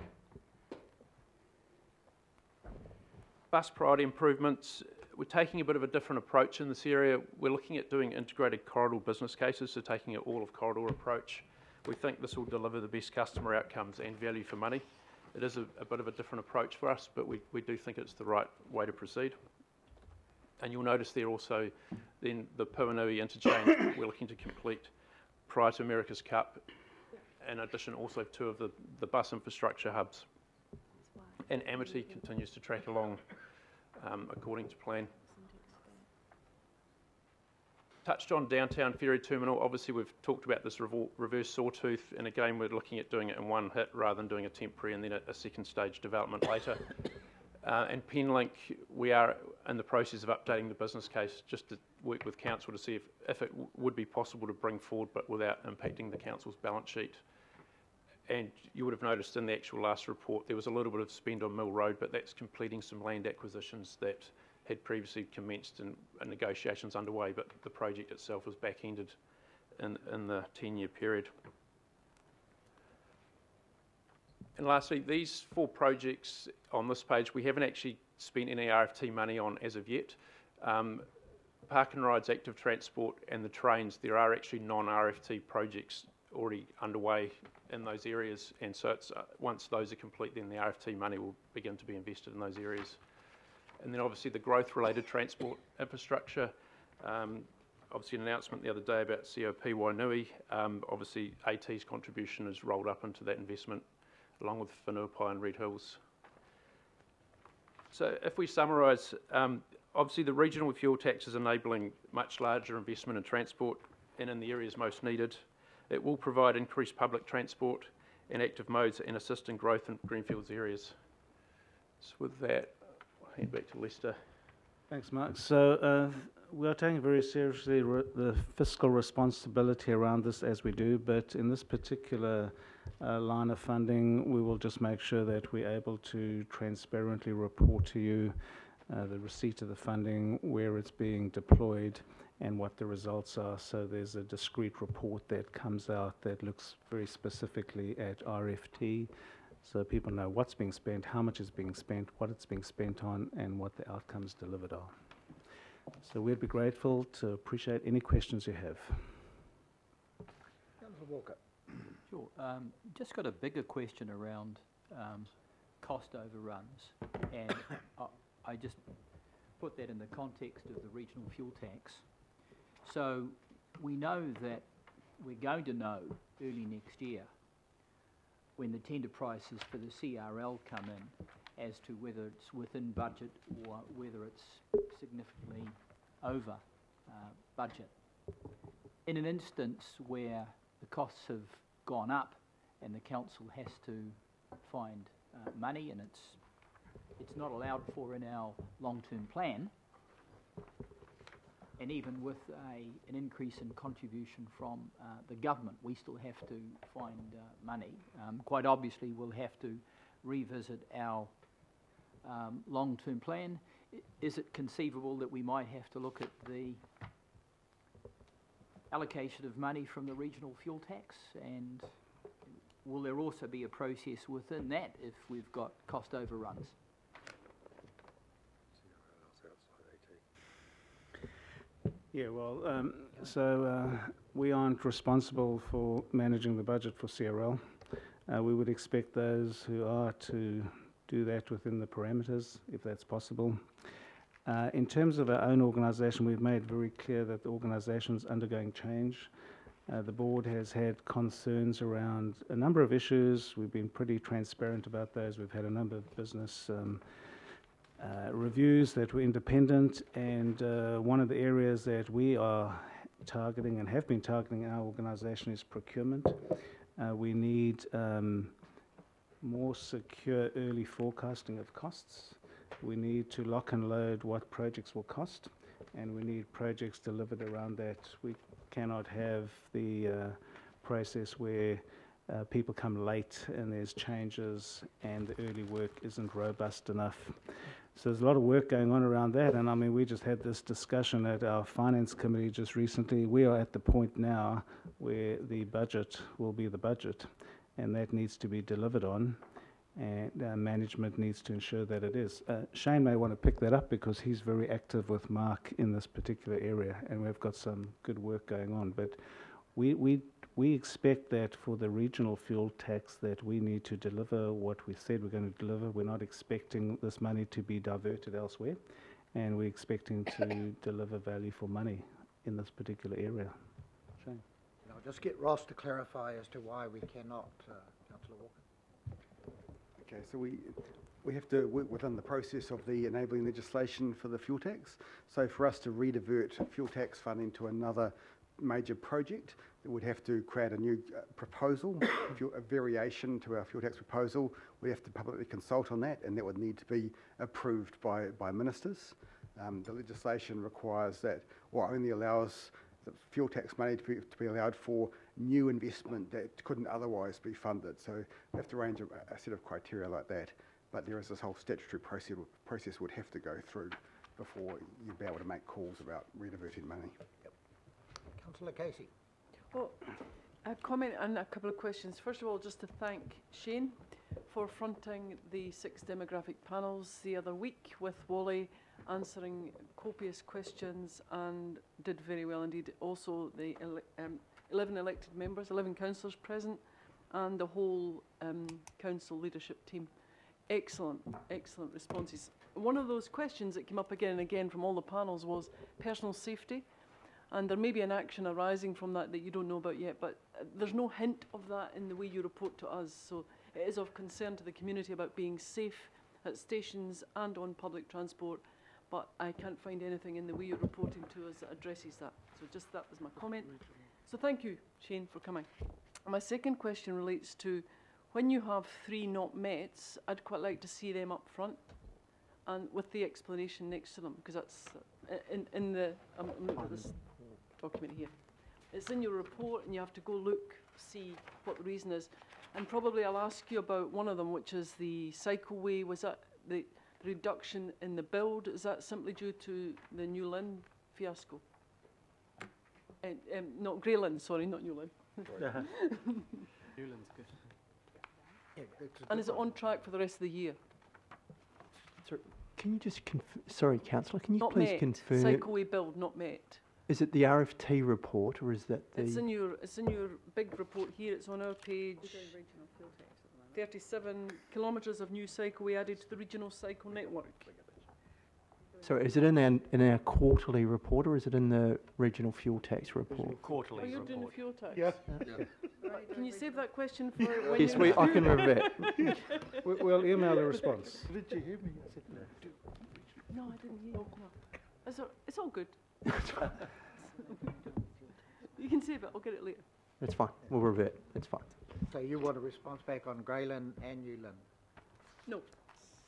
Bus priority improvements, we're taking a bit of a different approach in this area. We're looking at doing integrated corridor business cases, so taking an all of corridor approach. We think this will deliver the best customer outcomes and value for money. It is a, a bit of a different approach for us, but we, we do think it's the right way to proceed. And you'll notice there also then the Puhinui interchange [coughs] we're looking to complete prior to America's Cup. In addition, also two of the, the bus infrastructure hubs. And AMETI continues to track along um, according to plan touched on downtown ferry terminal. Obviously, we've talked about this reverse sawtooth, and again, we're looking at doing it in one hit rather than doing a temporary and then a, second stage development later. [coughs] Uh, and Penlink, we are in the process of updating the business case just to work with council to see if, if it would be possible to bring forward, but without impacting the council's balance sheet. And you would have noticed in the actual last report there was a little bit of spend on Mill Road, but that's completing some land acquisitions that had previously commenced and, negotiations underway, but the project itself was back-ended in, in the 10-year period. And lastly, these four projects on this page, we haven't actually spent any RFT money on as of yet. Um, Park and Rides, Active Transport and the trains, there are actually non-RFT projects already underway in those areas, and so uh, once those are complete, then the RFT money will begin to be invested in those areas. And then obviously the growth-related transport infrastructure. Um, obviously an announcement the other day about COP Wainui. Um, obviously AT's contribution is rolled up into that investment along with Whenuapai and Red Hills. So if we summarise, um, obviously the regional fuel tax is enabling much larger investment in transport and in the areas most needed. It will provide increased public transport and active modes and assist in growth in greenfields areas. So with that, hand back to Lester. Thanks, Mark. So uh, we are taking very seriously the fiscal responsibility around this as we do, but in this particular uh, line of funding, we will just make sure that we're able to transparently report to you uh, the receipt of the funding, where it's being deployed, and what the results are. So there's a discrete report that comes out that looks very specifically at RFT, so people know what's being spent, how much is being spent, what it's being spent on, and what the outcomes delivered are. So we'd be grateful to appreciate any questions you have. Councillor Walker. Sure. Um, just got a bigger question around um, cost overruns, and [coughs] I, I just put that in the context of the regional fuel tax. So we know that we're going to know early next year when the tender prices for the CRL come in as to whether it's within budget or whether it's significantly over uh, budget. In an instance where the costs have gone up and the council has to find uh, money and it's it's not allowed for in our long-term plan, and even with a, an increase in contribution from uh, the government, we still have to find uh, money. Um, quite obviously, we'll have to revisit our um, long-term plan. Is it conceivable that we might have to look at the allocation of money from the regional fuel tax? And will there also be a process within that if we've got cost overruns? Yeah, well, um, so uh, we aren't responsible for managing the budget for CRL. Uh, we would expect those who are to do that within the parameters, if that's possible. Uh, in terms of our own organisation, we've made very clear that the organisation is undergoing change. Uh, the board has had concerns around a number of issues. We've been pretty transparent about those. We've had a number of business um, reviews that were independent, and uh, one of the areas that we are targeting and have been targeting in our organisation is procurement. Uh, we need um, more secure early forecasting of costs. We need to lock and load what projects will cost, and we need projects delivered around that. We cannot have the uh, process where uh, people come late and there's changes and the early work isn't robust enough. So there's a lot of work going on around that, and I mean, we just had this discussion at our finance committee just recently. We are at the point now where the budget will be the budget, and that needs to be delivered on, and uh, management needs to ensure that it is. Uh, Shane may want to pick that up because he's very active with Mark in this particular area, and we've got some good work going on. But we we we expect that for the regional fuel tax that we need to deliver what we said we're going to deliver. We're not expecting this money to be diverted elsewhere, and we're expecting to [coughs] deliver value for money in this particular area. Shane. I'll just get Ross to clarify as to why we cannot, uh, councillor Walker. Okay, so we, we have to work within the process of the enabling legislation for the fuel tax. So for us to redivert fuel tax funding to another major project, we would have to create a new uh, proposal, [coughs] a variation to our fuel tax proposal. We have to publicly consult on that, and that would need to be approved by, by ministers. Um, the legislation requires that, or only allows the fuel tax money to be, to be allowed for new investment that couldn't otherwise be funded. So we have to arrange a, a set of criteria like that. But there is this whole statutory process, process would have to go through before you'd be able to make calls about rediverting money. Councillor Casey. Well, a comment and a couple of questions. First of all, just to thank Shane for fronting the six demographic panels the other week with Wally answering copious questions and did very well indeed. Also, the ele- um, 11 elected members, 11 councillors present, and the whole um, council leadership team. Excellent, excellent responses. One of those questions that came up again and again from all the panels was personal safety. And there may be an action arising from that that you don't know about yet, but uh, there's no hint of that in the way you report to us. So it is of concern to the community about being safe at stations and on public transport, but I can't find anything in the way you're reporting to us that addresses that. So just that was my comment. So thank you, Shane, for coming. My second question relates to when you have three not mets, I'd quite like to see them up front and with the explanation next to them, because that's uh, in, in the, I'm I'm looking at this document here. It's in your report and you have to go look, see what the reason is. And probably I'll ask you about one of them, which is the cycleway. Was that the, the reduction in the build? Is that simply due to the New Lynn fiasco? And, um, not Grey Lynn, sorry, not New Lynn. [laughs] New Lynn's good. Yeah, And is it on track for the rest of the year? Can you just conf- sorry, councillor, can you Not please met. confirm? Cycleway build, not met. Is it the RFT report or is that the? It's in your, it's in your big report here, it's on our page. Thirty-seven kilometres of new cycle we added to the regional cycle network. Sorry, is it in our in our quarterly report or is it in the regional fuel tax report? Quarterly Oh, you're doing the fuel tax? Yeah. Can you save that question for when Yes, we, I can revert. [laughs] We- We'll email a response. Did you hear me? No, I didn't hear. No. It's all, it's all good. You can save it, I'll get it later. That's fine. We'll revert. That's fine. So you want a response back on Grey Lynn and New Lynn? No,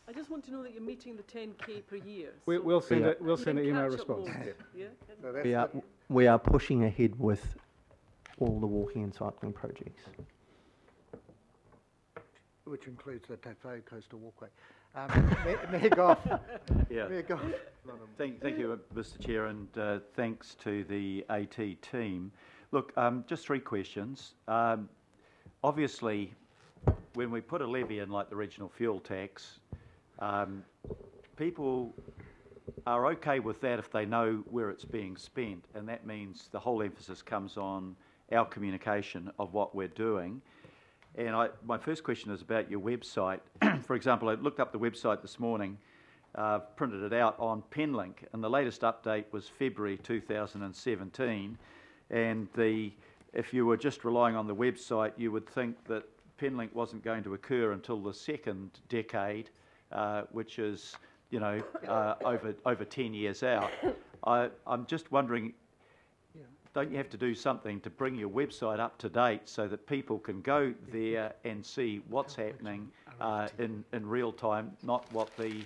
I just want to know that you're meeting the ten K per year. We- so We'll send Yeah. a, we'll you send an can email catch up response. loads, Yeah? So that's We are the- we are pushing ahead with all the walking and cycling projects. Which includes the Tafo Coastal Walkway. Um, Mayor- Mayor Goff, [laughs] Yeah. Mayor Goff. Thank, thank you, uh, Mr Chair, and uh, thanks to the AT team. Look, um, just three questions. Um, obviously, when we put a levy in like the regional fuel tax, um, people are okay with that if they know where it's being spent, and that means the whole emphasis comes on our communication of what we're doing. And I, my first question is about your website. [clears throat] For example, I looked up the website this morning, uh, printed it out on Penlink, and the latest update was February 2017. And the, if you were just relying on the website, you would think that Penlink wasn't going to occur until the second decade, uh, which is, you know, uh, over over 10 years out. [coughs] I, I'm just wondering, don't you have to do something to bring your website up to date so that people can go there and see what's happening uh, in in real time, not what the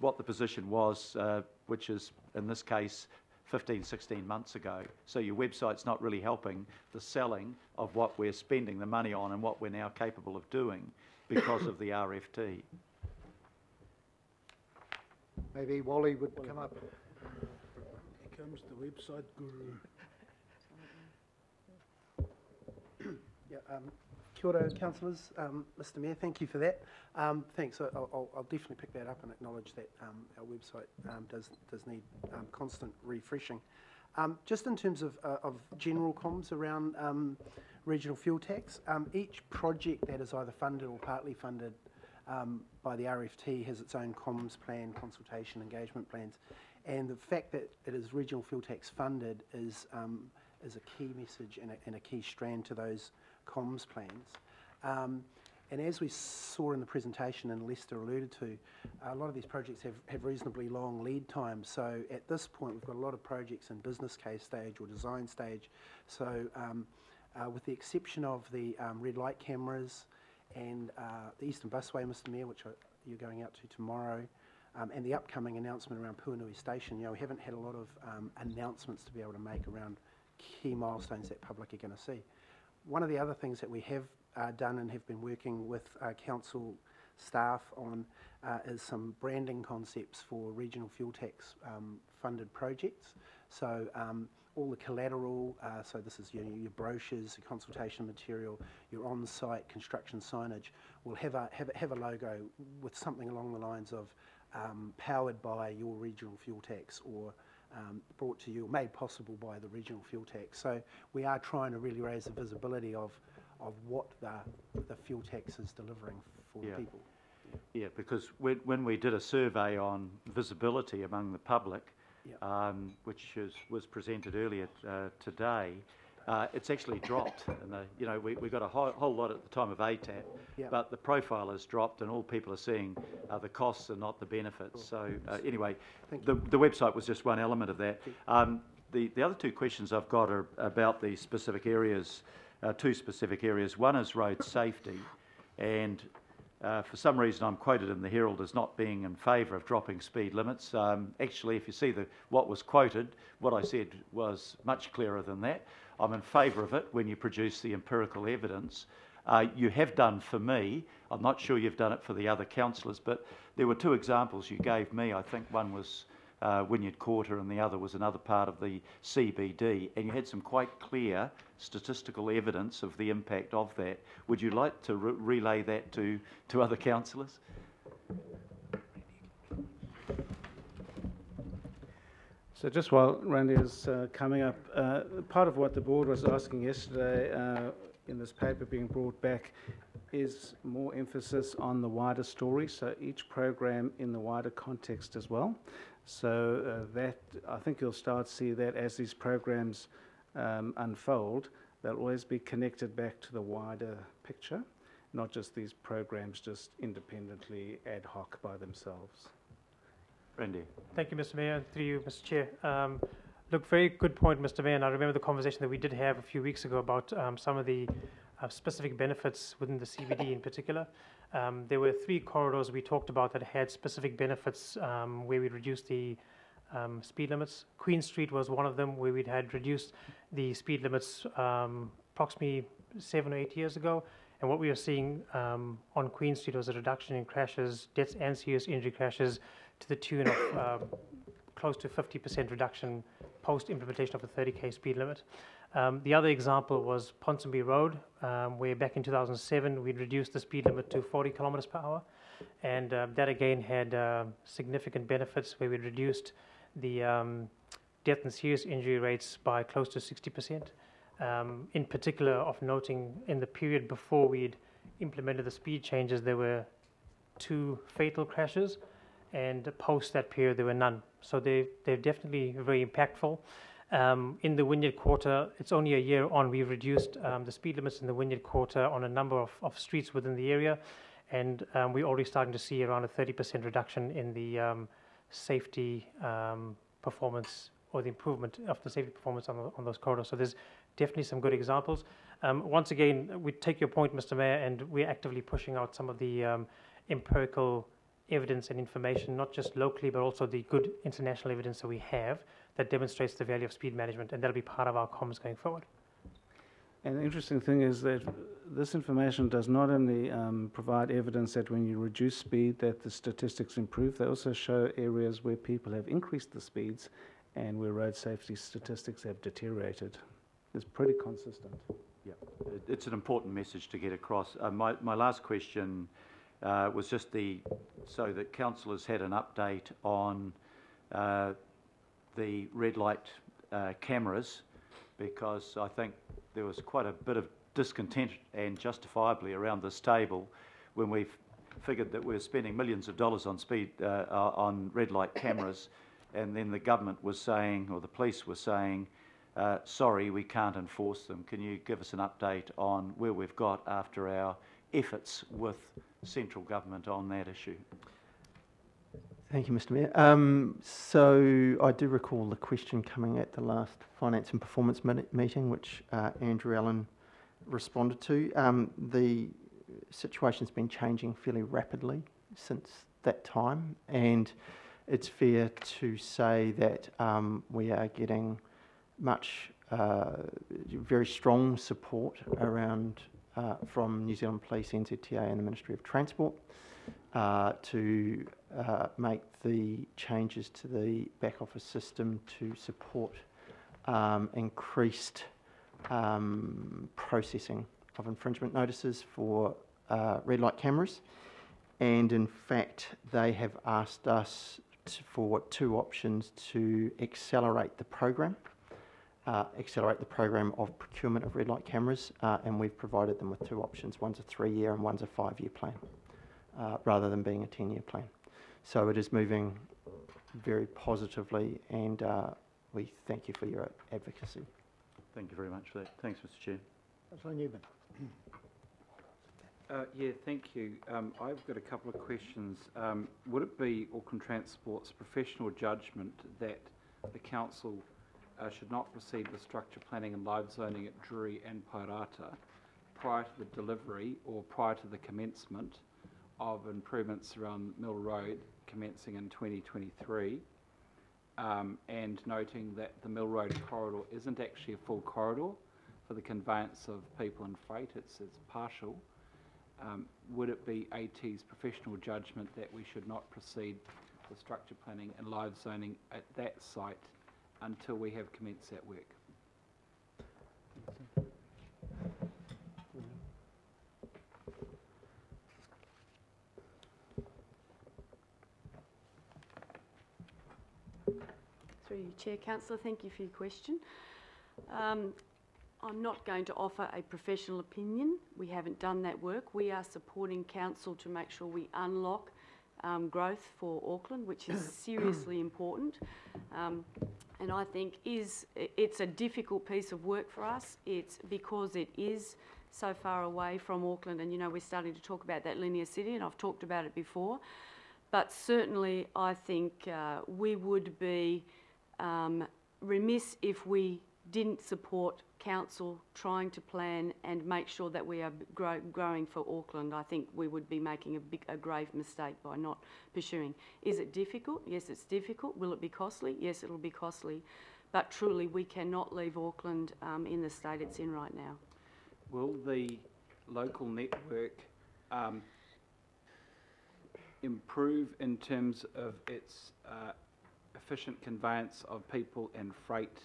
what the position was, uh, which is in this case 15, 16 months ago. So your website's not really helping the selling of what we're spending the money on and what we're now capable of doing because of the RFT. Maybe Wally would come up. Here comes the website guru. Yeah, um, kia ora, councillors. Um, Mr Mayor, thank you for that. Um, thanks. I'll, I'll, definitely pick that up and acknowledge that um, our website um, does does need um, constant refreshing. Um, just in terms of, uh, of general comms around regional fuel tax, each project that is either funded or partly funded by the RFT has its own comms plan, consultation, engagement plans, and the fact that it is regional fuel tax funded is is a key message and a, and a key strand to those comms plans. Um, and as we saw in the presentation and Lester alluded to, a lot of these projects have, have reasonably long lead times. So at this point, we've got a lot of projects in business case stage or design stage. So um, uh, with the exception of the um, red light cameras and uh, the Eastern Busway, Mr Mayor, which you're going out to tomorrow, um, and the upcoming announcement around Puhinui Station, you know, we haven't had a lot of um, announcements to be able to make around key milestones that public are going to see. One of the other things that we have uh, done and have been working with uh, council staff on uh, is some branding concepts for regional fuel tax um, funded projects. So um, all the collateral, uh, so this is your, your brochures, your consultation material, your on-site construction signage, will have a, have a, have a logo with something along the lines of um, powered by your regional fuel tax or um, brought to you, made possible by the regional fuel tax. So we are trying to really raise the visibility of, of what the, the fuel tax is delivering for Yeah. people. Yeah, because when, when we did a survey on visibility among the public, um, which is, was presented earlier uh, today, uh, it's actually dropped. [laughs] And the, you know, we, we got a whole, whole lot at the time of ATAP, Yeah. but the profile has dropped, and all people are seeing are the costs and not the benefits. So uh, anyway, the, the website was just one element of that. Um, the, the other two questions I've got are about the specific areas, uh, two specific areas. One is road safety, and uh, for some reason I'm quoted in the Herald as not being in favour of dropping speed limits. Um, actually, if you see the, what was quoted, what I said was much clearer than that. I'm in favour of it when you produce the empirical evidence. Uh, you have done for me, I'm not sure you've done it for the other councillors, but there were two examples you gave me. I think one was uh, Wynyard Quarter and the other was another part of the CBD, and you had some quite clear statistical evidence of the impact of that. Would you like to re- relay that to, to other councillors? So just while Randy is uh, coming up, uh, part of what the board was asking yesterday uh, in this paper being brought back is more emphasis on the wider story, so each program in the wider context as well. So uh, that I think you'll start to see that as these programs um, unfold, they'll always be connected back to the wider picture, not just these programs just independently ad hoc by themselves. Randy. Thank you, Mr. Mayor. Through you, Mr. Chair. Um, look, very good point, Mr. Mayor. And I remember the conversation that we did have a few weeks ago about um, some of the uh, specific benefits within the CBD in particular. Um, there were three corridors we talked about that had specific benefits um, where we reduced the um, speed limits. Queen Street was one of them where we had reduced the speed limits um, approximately seven or eight years ago. And what we were seeing on Queen Street was a reduction in crashes, deaths and serious injury crashes to the tune of uh, close to 50% reduction post implementation of the 30k speed limit. Um, the other example was Ponsonby Road, um, where back in 2007 we reduced the speed limit to 40 kilometers per hour, and uh, that again had uh, significant benefits where we reduced the um, death and serious injury rates by close to 60%. Um, in particular, of noting in the period before we'd implemented the speed changes, there were two fatal crashes, and post that period, there were none. So they, they're definitely very impactful. Um, in the Wynyard Quarter, it's only a year on, we've reduced um, the speed limits in the Wynyard Quarter on a number of, of streets within the area, and um, we're already starting to see around a 30% reduction in the um, safety um, performance or the improvement of the safety performance on, on those corridors. So there's definitely some good examples. Um, once again, we take your point, Mr. Mayor, and we're actively pushing out some of the empirical evidence and information, not just locally, but also the good international evidence that we have that demonstrates the value of speed management, and that'll be part of our comms going forward. And the interesting thing is that this information does not only um, provide evidence that when you reduce speed that the statistics improve, they also show areas where people have increased the speeds and where road safety statistics have deteriorated. It's pretty consistent. Yeah, it's an important message to get across. Uh, my, my last question uh, was just the, so that councillors had an update on uh, the red light uh, cameras, because I think there was quite a bit of discontent, and justifiably, around this table when we figured that we were spending millions of dollars on speed, uh, uh, on red light cameras, and then the government was saying, or the police were saying, uh, sorry, we can't enforce them. Can you give us an update on where we've got after our efforts with central government on that issue? Thank you, Mr Mayor. Um, so I do recall the question coming at the last Finance and Performance meeting, which uh, Andrew Allen responded to. Um, the situation's been changing fairly rapidly since that time, and it's fair to say that um, we are getting much uh, very strong support around uh, from New Zealand Police, NZTA, and the Ministry of Transport uh, to uh, make the changes to the back office system to support um, increased um, processing of infringement notices for uh, red light cameras. And in fact, they have asked us to, for two options to accelerate the program, uh, accelerate the program of procurement of red light cameras, uh, and we've provided them with two options. One's a three-year and one's a five-year plan, uh, rather than being a 10-year plan. So it is moving very positively, and uh, we thank you for your advocacy. Thank you very much for that. Thanks, Mr Chair. Councillor Newman. Uh, yeah, thank you. Um, I've got a couple of questions. Um, would it be Auckland Transport's professional judgment that the council uh, should not proceed with structure planning and live zoning at Drury and Paerata prior to the delivery or prior to the commencement of improvements around Mill Road commencing in 2023? Um, and noting that the Mill Road corridor isn't actually a full corridor for the conveyance of people and freight, it's, it's partial. Um, would it be AT's professional judgment that we should not proceed with structure planning and live zoning at that site until we have commenced that work? Through you, Chair. Councillor, thank you for your question. Um, I'm not going to offer a professional opinion. We haven't done that work. We are supporting council to make sure we unlock um, growth for Auckland, which is [coughs] seriously important. Um, and I think is it's a difficult piece of work for us. It's because it is so far away from Auckland, and you know we're starting to talk about that linear city, and I've talked about it before. But certainly, I think uh, we would be um, remiss if we didn't support council trying to plan and make sure that we are grow, growing for Auckland. I think we would be making a, big, a grave mistake by not pursuing. Is it difficult? Yes, it's difficult. Will it be costly? Yes, it'll be costly. But truly, we cannot leave Auckland um, in the state it's in right now. Will the local network um, improve in terms of its uh, efficient conveyance of people and freight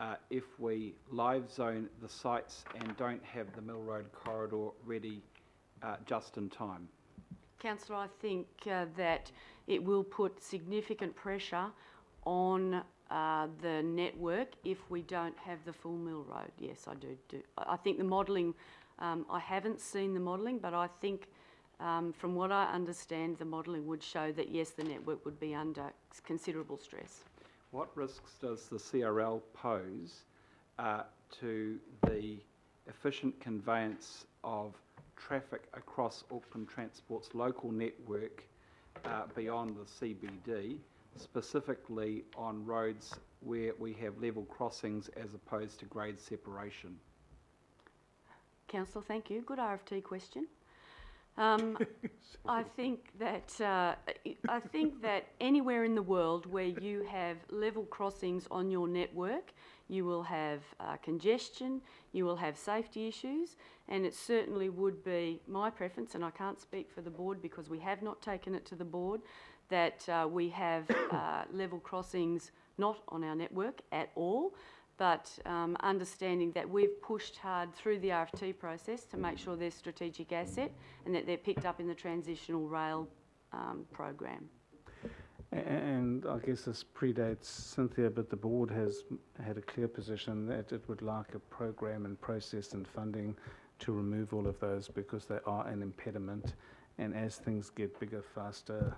uh, if we live zone the sites and don't have the Mill Road corridor ready uh, just in time? Councillor, I think uh, that it will put significant pressure on uh, the network if we don't have the full Mill Road. Yes, I do. do. I think the modelling, um, I haven't seen the modelling, but I think um, from what I understand, the modelling would show that yes, the network would be under considerable stress. What risks does the CRL pose uh, to the efficient conveyance of traffic across Auckland Transport's local network uh, beyond the CBD, specifically on roads where we have level crossings as opposed to grade separation? Councillor, thank you. Good RFT question. Um, [laughs] I think that uh, I think that anywhere in the world where you have level crossings on your network, you will have uh, congestion, you will have safety issues, and it certainly would be my preference, and I can't speak for the board because we have not taken it to the board, that uh, we have uh, level crossings not on our network at all but um, understanding that we've pushed hard through the RFT process to make sure they're strategic asset and that they're picked up in the transitional rail um, program. And I guess this predates Cynthia, but the board has had a clear position that it would like a program and process and funding to remove all of those because they are an impediment. And as things get bigger, faster,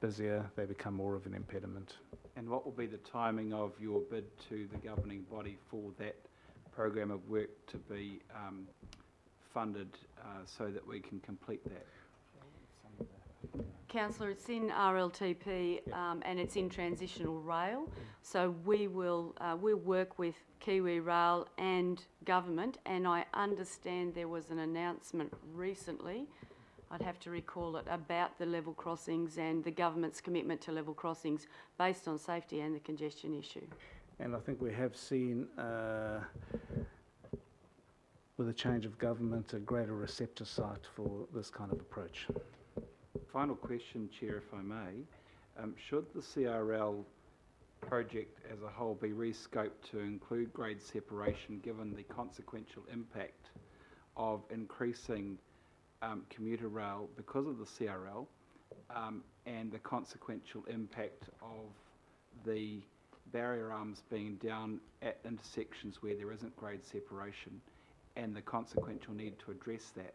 busier, they become more of an impediment. And what will be the timing of your bid to the governing body for that program of work to be um, funded uh, so that we can complete that? Councillor, it's in RLTP um, and it's in transitional rail. So we will uh, we'll work with Kiwi Rail and government. And I understand there was an announcement recently I'd have to recall it, about the level crossings and the government's commitment to level crossings based on safety and the congestion issue. And I think we have seen, uh, with a change of government, a greater receptor site for this kind of approach. Final question, Chair, if I may. Um, should the CRL project as a whole be rescoped to include grade separation given the consequential impact of increasing um, commuter rail because of the CRL um, and the consequential impact of the barrier arms being down at intersections where there isn't grade separation and the consequential need to address that.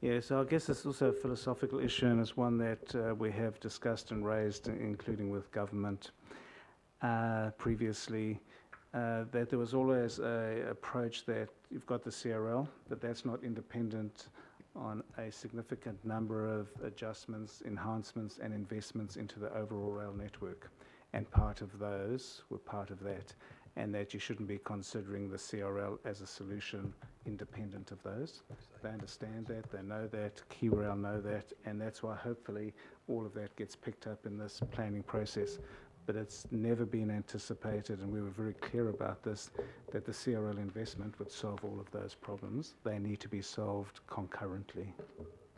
Yeah, so I guess it's also a philosophical issue and it's one that uh, we have discussed and raised, including with government uh, previously. Uh, that there was always a approach that you've got the CRL, but that's not independent on a significant number of adjustments, enhancements, and investments into the overall rail network. And part of those were part of that, and that you shouldn't be considering the CRL as a solution independent of those. They understand that, they know that, KiwiRail know that, and that's why hopefully all of that gets picked up in this planning process. But it's never been anticipated, and we were very clear about this, that the CRL investment would solve all of those problems. They need to be solved concurrently.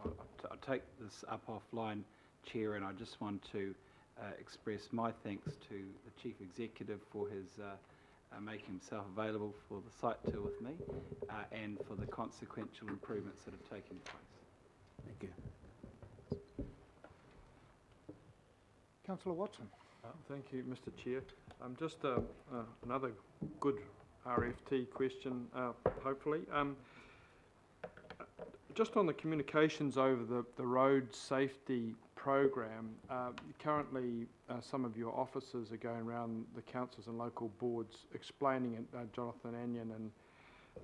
I'll, t- I'll take this up offline, Chair, and I just want to uh, express my thanks to the Chief Executive for his uh, uh, making himself available for the site tour with me uh, and for the consequential improvements that have taken place. Thank you. Councillor Watson. Uh, Thank you, Mr Chair. Um, just uh, uh, another good RFT question, uh, hopefully. Um, just on the communications over the, the road safety program, uh, currently some of your officers are going around the councils and local boards explaining it, Jonathan Anion and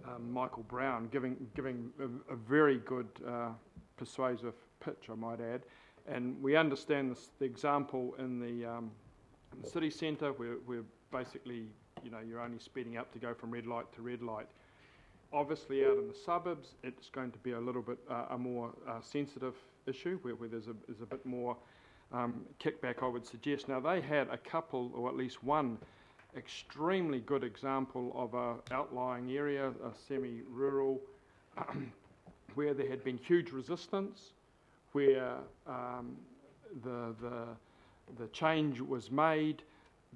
um, Michael Brown, giving, giving a, a very good persuasive pitch, I might add. And we understand this, the example in the, um, the city centre where, where basically, you know, you're only speeding up to go from red light to red light. Obviously, out in the suburbs, it's going to be a little bit uh, a more uh, sensitive issue where, where there's, a, there's a bit more um, kickback, I would suggest. Now, they had a couple, or at least one, extremely good example of a outlying area, a semi-rural, [clears throat] where there had been huge resistance, where um, the, the, the change was made,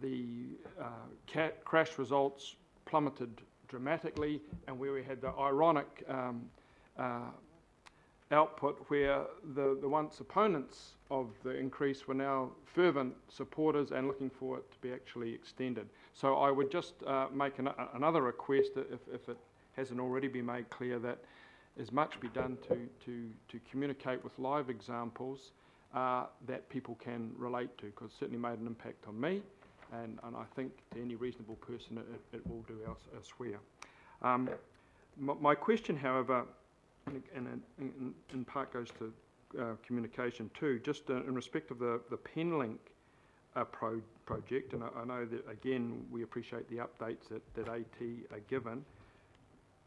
the uh, crash results plummeted dramatically, and where we had the ironic um, uh, output where the, the once opponents of the increase were now fervent supporters and looking for it to be actually extended. So I would just uh, make an, another request, if, if it hasn't already been made clear, that as much be done to, to, to communicate with live examples uh, that people can relate to, because it certainly made an impact on me, and, and I think to any reasonable person it, it will do else, elsewhere. Um, my, question, however, and, in part goes to uh, communication too, just uh, in respect of the, the Penlink uh, pro project, and I, I know that again we appreciate the updates that, that AT are given.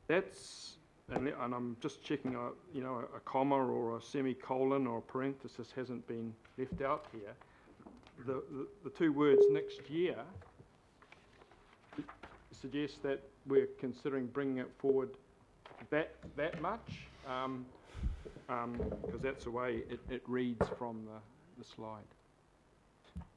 That's, and, and I'm just checking, a, you know, a, a comma or a semicolon or a parenthesis hasn't been left out here. The, the, the two words next year suggest that we're considering bringing it forward that, that much, because um, um, that's the way it, it reads from the, the slide.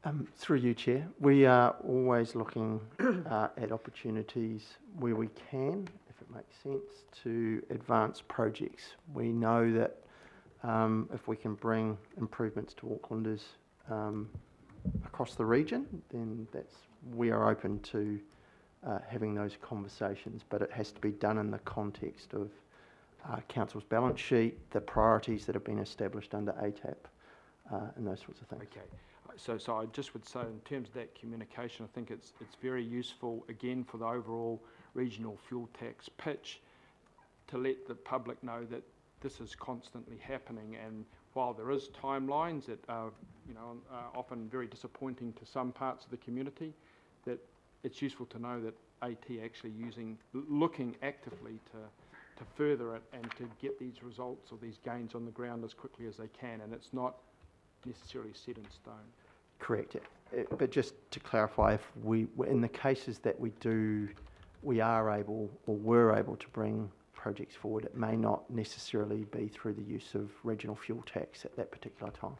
Um, through you, Chair, we are always looking uh, at opportunities where we can, makes sense, to advance projects. We know that um, if we can bring improvements to Aucklanders um, across the region, then that's we are open to uh, having those conversations, but it has to be done in the context of uh, council's balance sheet, the priorities that have been established under ATAP, uh, and those sorts of things. Okay. So, so I just would say, in terms of that communication, I think it's it's very useful again for the overall regional fuel tax pitch to let the public know that this is constantly happening, and while there is timelines that are, you know, uh, often very disappointing to some parts of the community, that it's useful to know that AT actually using, looking actively to, to further it and to get these results or these gains on the ground as quickly as they can, and it's not necessarily set in stone. Correct. Uh, But just to clarify, if we, in the cases that we do, we are able or were able to bring projects forward, it may not necessarily be through the use of regional fuel tax at that particular time.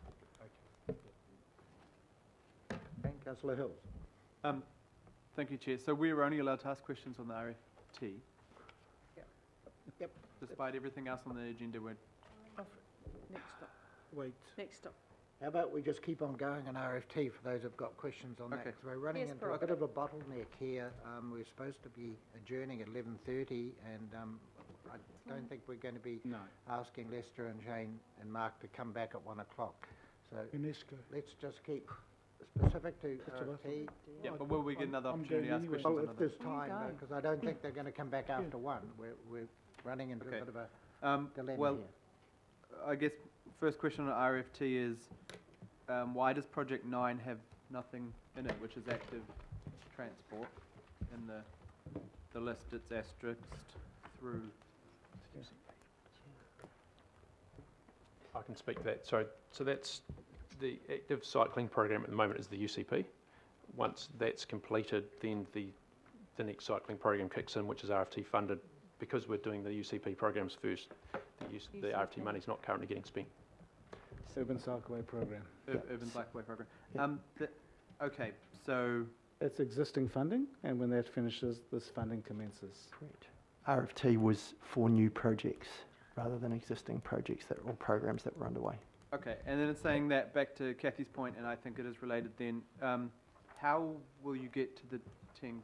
And Councillor Hills. Um, thank you, Chair. So we were only allowed to ask questions on the RFT? Yep. Despite everything else on the agenda, we're Next stop. Wait. Next stop. How about we just keep on going on RFT for those who've got questions on that? Okay. 'cause we're running Yes, into a bit prerogative. of a bottleneck here. Um, we're supposed to be adjourning at 11:30, and um, I don't think we're going to be No. asking Lester and Jane and Mark to come back at one o'clock. So UNESCO. let's just keep specific to RFT. Yeah, but will we get another I'm opportunity to going ask anyway. questions Oh, if another- there's time, because I don't think they're going to come back after one. We're, we're running into a Okay. bit of a Um, dilemma well, here. I guess first question on RFT is, um, why does project nine have nothing in it, which is active transport? In the, the list, it's asterisked through. I can speak to that. So, so that's the active cycling program at the moment is the UCP. Once that's completed, then the the next cycling program kicks in, which is RFT funded. Because we're doing the UCP programs first, the, use, the RFT money is not currently getting spent. Urban Cycleway Program. Ur- Urban Cycleway Program. Um, the, okay, so It's existing funding, and when that finishes, this funding commences. Correct. RFT was for new projects rather than existing projects that or programs that were underway. Okay, and then it's saying that back to Kathy's point, and I think it is related then, um, how will you get to the ten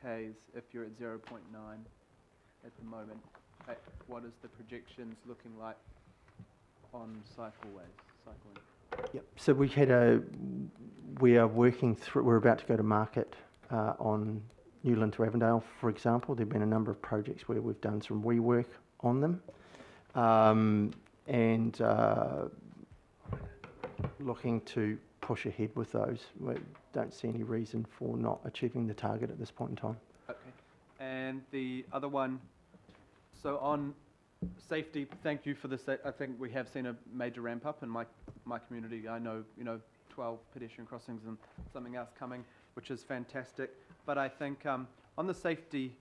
Ks if you're at zero point nine at the moment? Uh, What is the projections looking like on cycleways, cycling? Yep. So we had a, we are working through, we're about to go to market uh, on New Lynn to Avondale, for example. There've been a number of projects where we've done some rework on them. Um, and uh, looking to push ahead with those. We don't see any reason for not achieving the target at this point in time. Okay, and the other one, so on safety, thank you for this. I think we have seen a major ramp up in my, my community. I know, you know, 12 pedestrian crossings and something else coming, which is fantastic. But I think um, on the safety,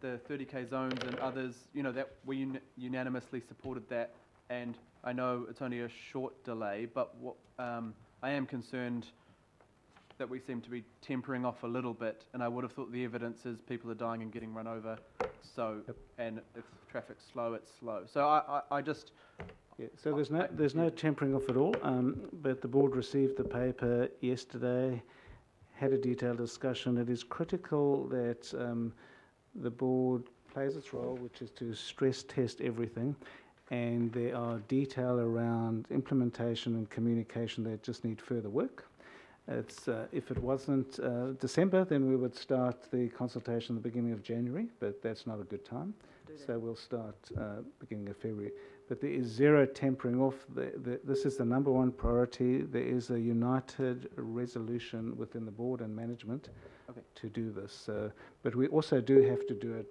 the 30k zones and others, you know, that we uni- unanimously supported that. And I know it's only a short delay, but what, um, I am concerned that we seem to be tempering off a little bit, and I would have thought the evidence is people are dying and getting run over. So, and if traffic's slow, it's slow. So I, I, I just. Yeah, so there's no, there's no tempering off at all, um, but the board received the paper yesterday, had a detailed discussion. It is critical that um, the board plays its role, which is to stress test everything, and there are detail around implementation and communication that just need further work. It's, uh, if it wasn't uh, December, then we would start the consultation at the beginning of January, but that's not a good time. So we'll start uh, beginning of February. But there is zero tempering off. The, the, this is the number one priority. There is a united resolution within the board and management Okay. to do this. But we also do have to do it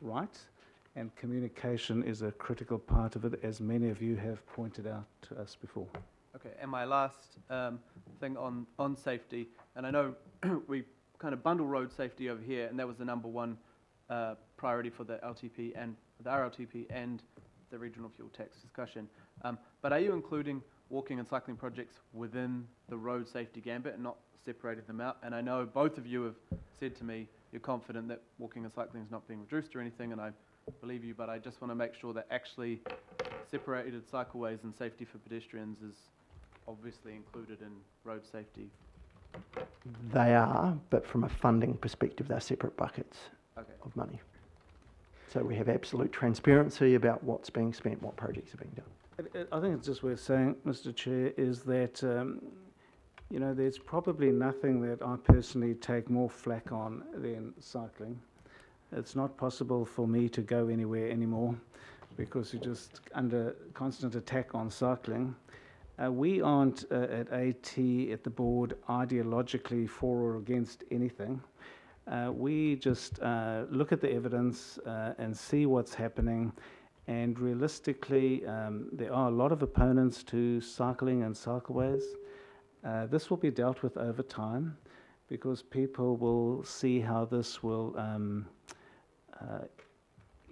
right, and communication is a critical part of it, as many of you have pointed out to us before. Okay, and my last um, thing on, on safety, and I know [clears throat] we kind of bundle road safety over here, and that was the number one uh, priority for the LTP and the RLTP and the regional fuel tax discussion. Um, but are you including walking and cycling projects within the road safety gambit and not separating them out? And I know both of you have said to me you're confident that walking and cycling is not being reduced or anything, and I believe you, but I just want to make sure that actually separated cycleways and safety for pedestrians is obviously included in road safety. They are, but from a funding perspective, they're separate buckets Okay. of money. So we have absolute transparency about what's being spent, what projects are being done. I- I I think it's just worth saying, Mr. Chair, is that, um, you know, there's probably nothing that I personally take more flack on than cycling. It's not possible for me to go anywhere anymore because you're just under constant attack on cycling. Uh, we aren't uh, at AT, at the board, ideologically for or against anything. Uh, we just uh, look at the evidence uh, and see what's happening. And realistically, um, there are a lot of opponents to cycling and cycleways. Uh, this will be dealt with over time because people will see how this will um,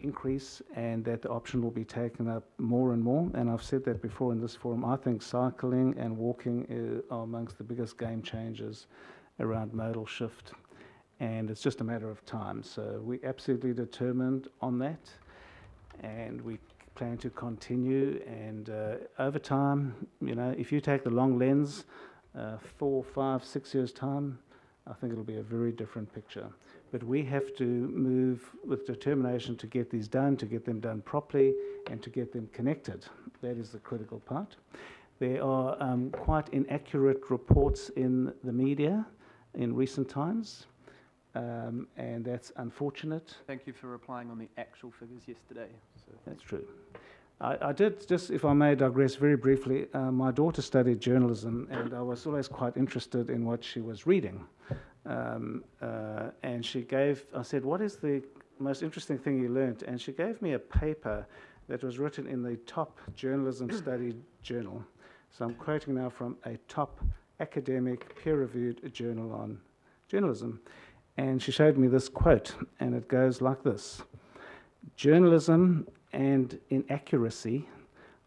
increase and that the option will be taken up more and more. And I've said that before in this forum. I think cycling and walking are amongst the biggest game changers around modal shift. And it's just a matter of time. So we're absolutely determined on that. And we plan to continue. And uh, over time, you know, if you take the long lens, uh, four, five, six years' time, I think it'll be a very different picture. But we have to move with determination to get these done, to get them done properly, and to get them connected. That is the critical part. There are um, quite inaccurate reports in the media in recent times, um, and that's unfortunate. Thank you for replying on the actual figures yesterday. So That's true. I, I did, just if I may digress very briefly, uh, my daughter studied journalism, and I was always quite interested in what she was reading. Um, uh, and she gave, I said, What is the most interesting thing you learnt? And she gave me a paper that was written in the top journalism [clears throat] study journal. So I'm quoting now from a top academic, peer reviewed journal on journalism. And she showed me this quote, and it goes like this Journalism and inaccuracy,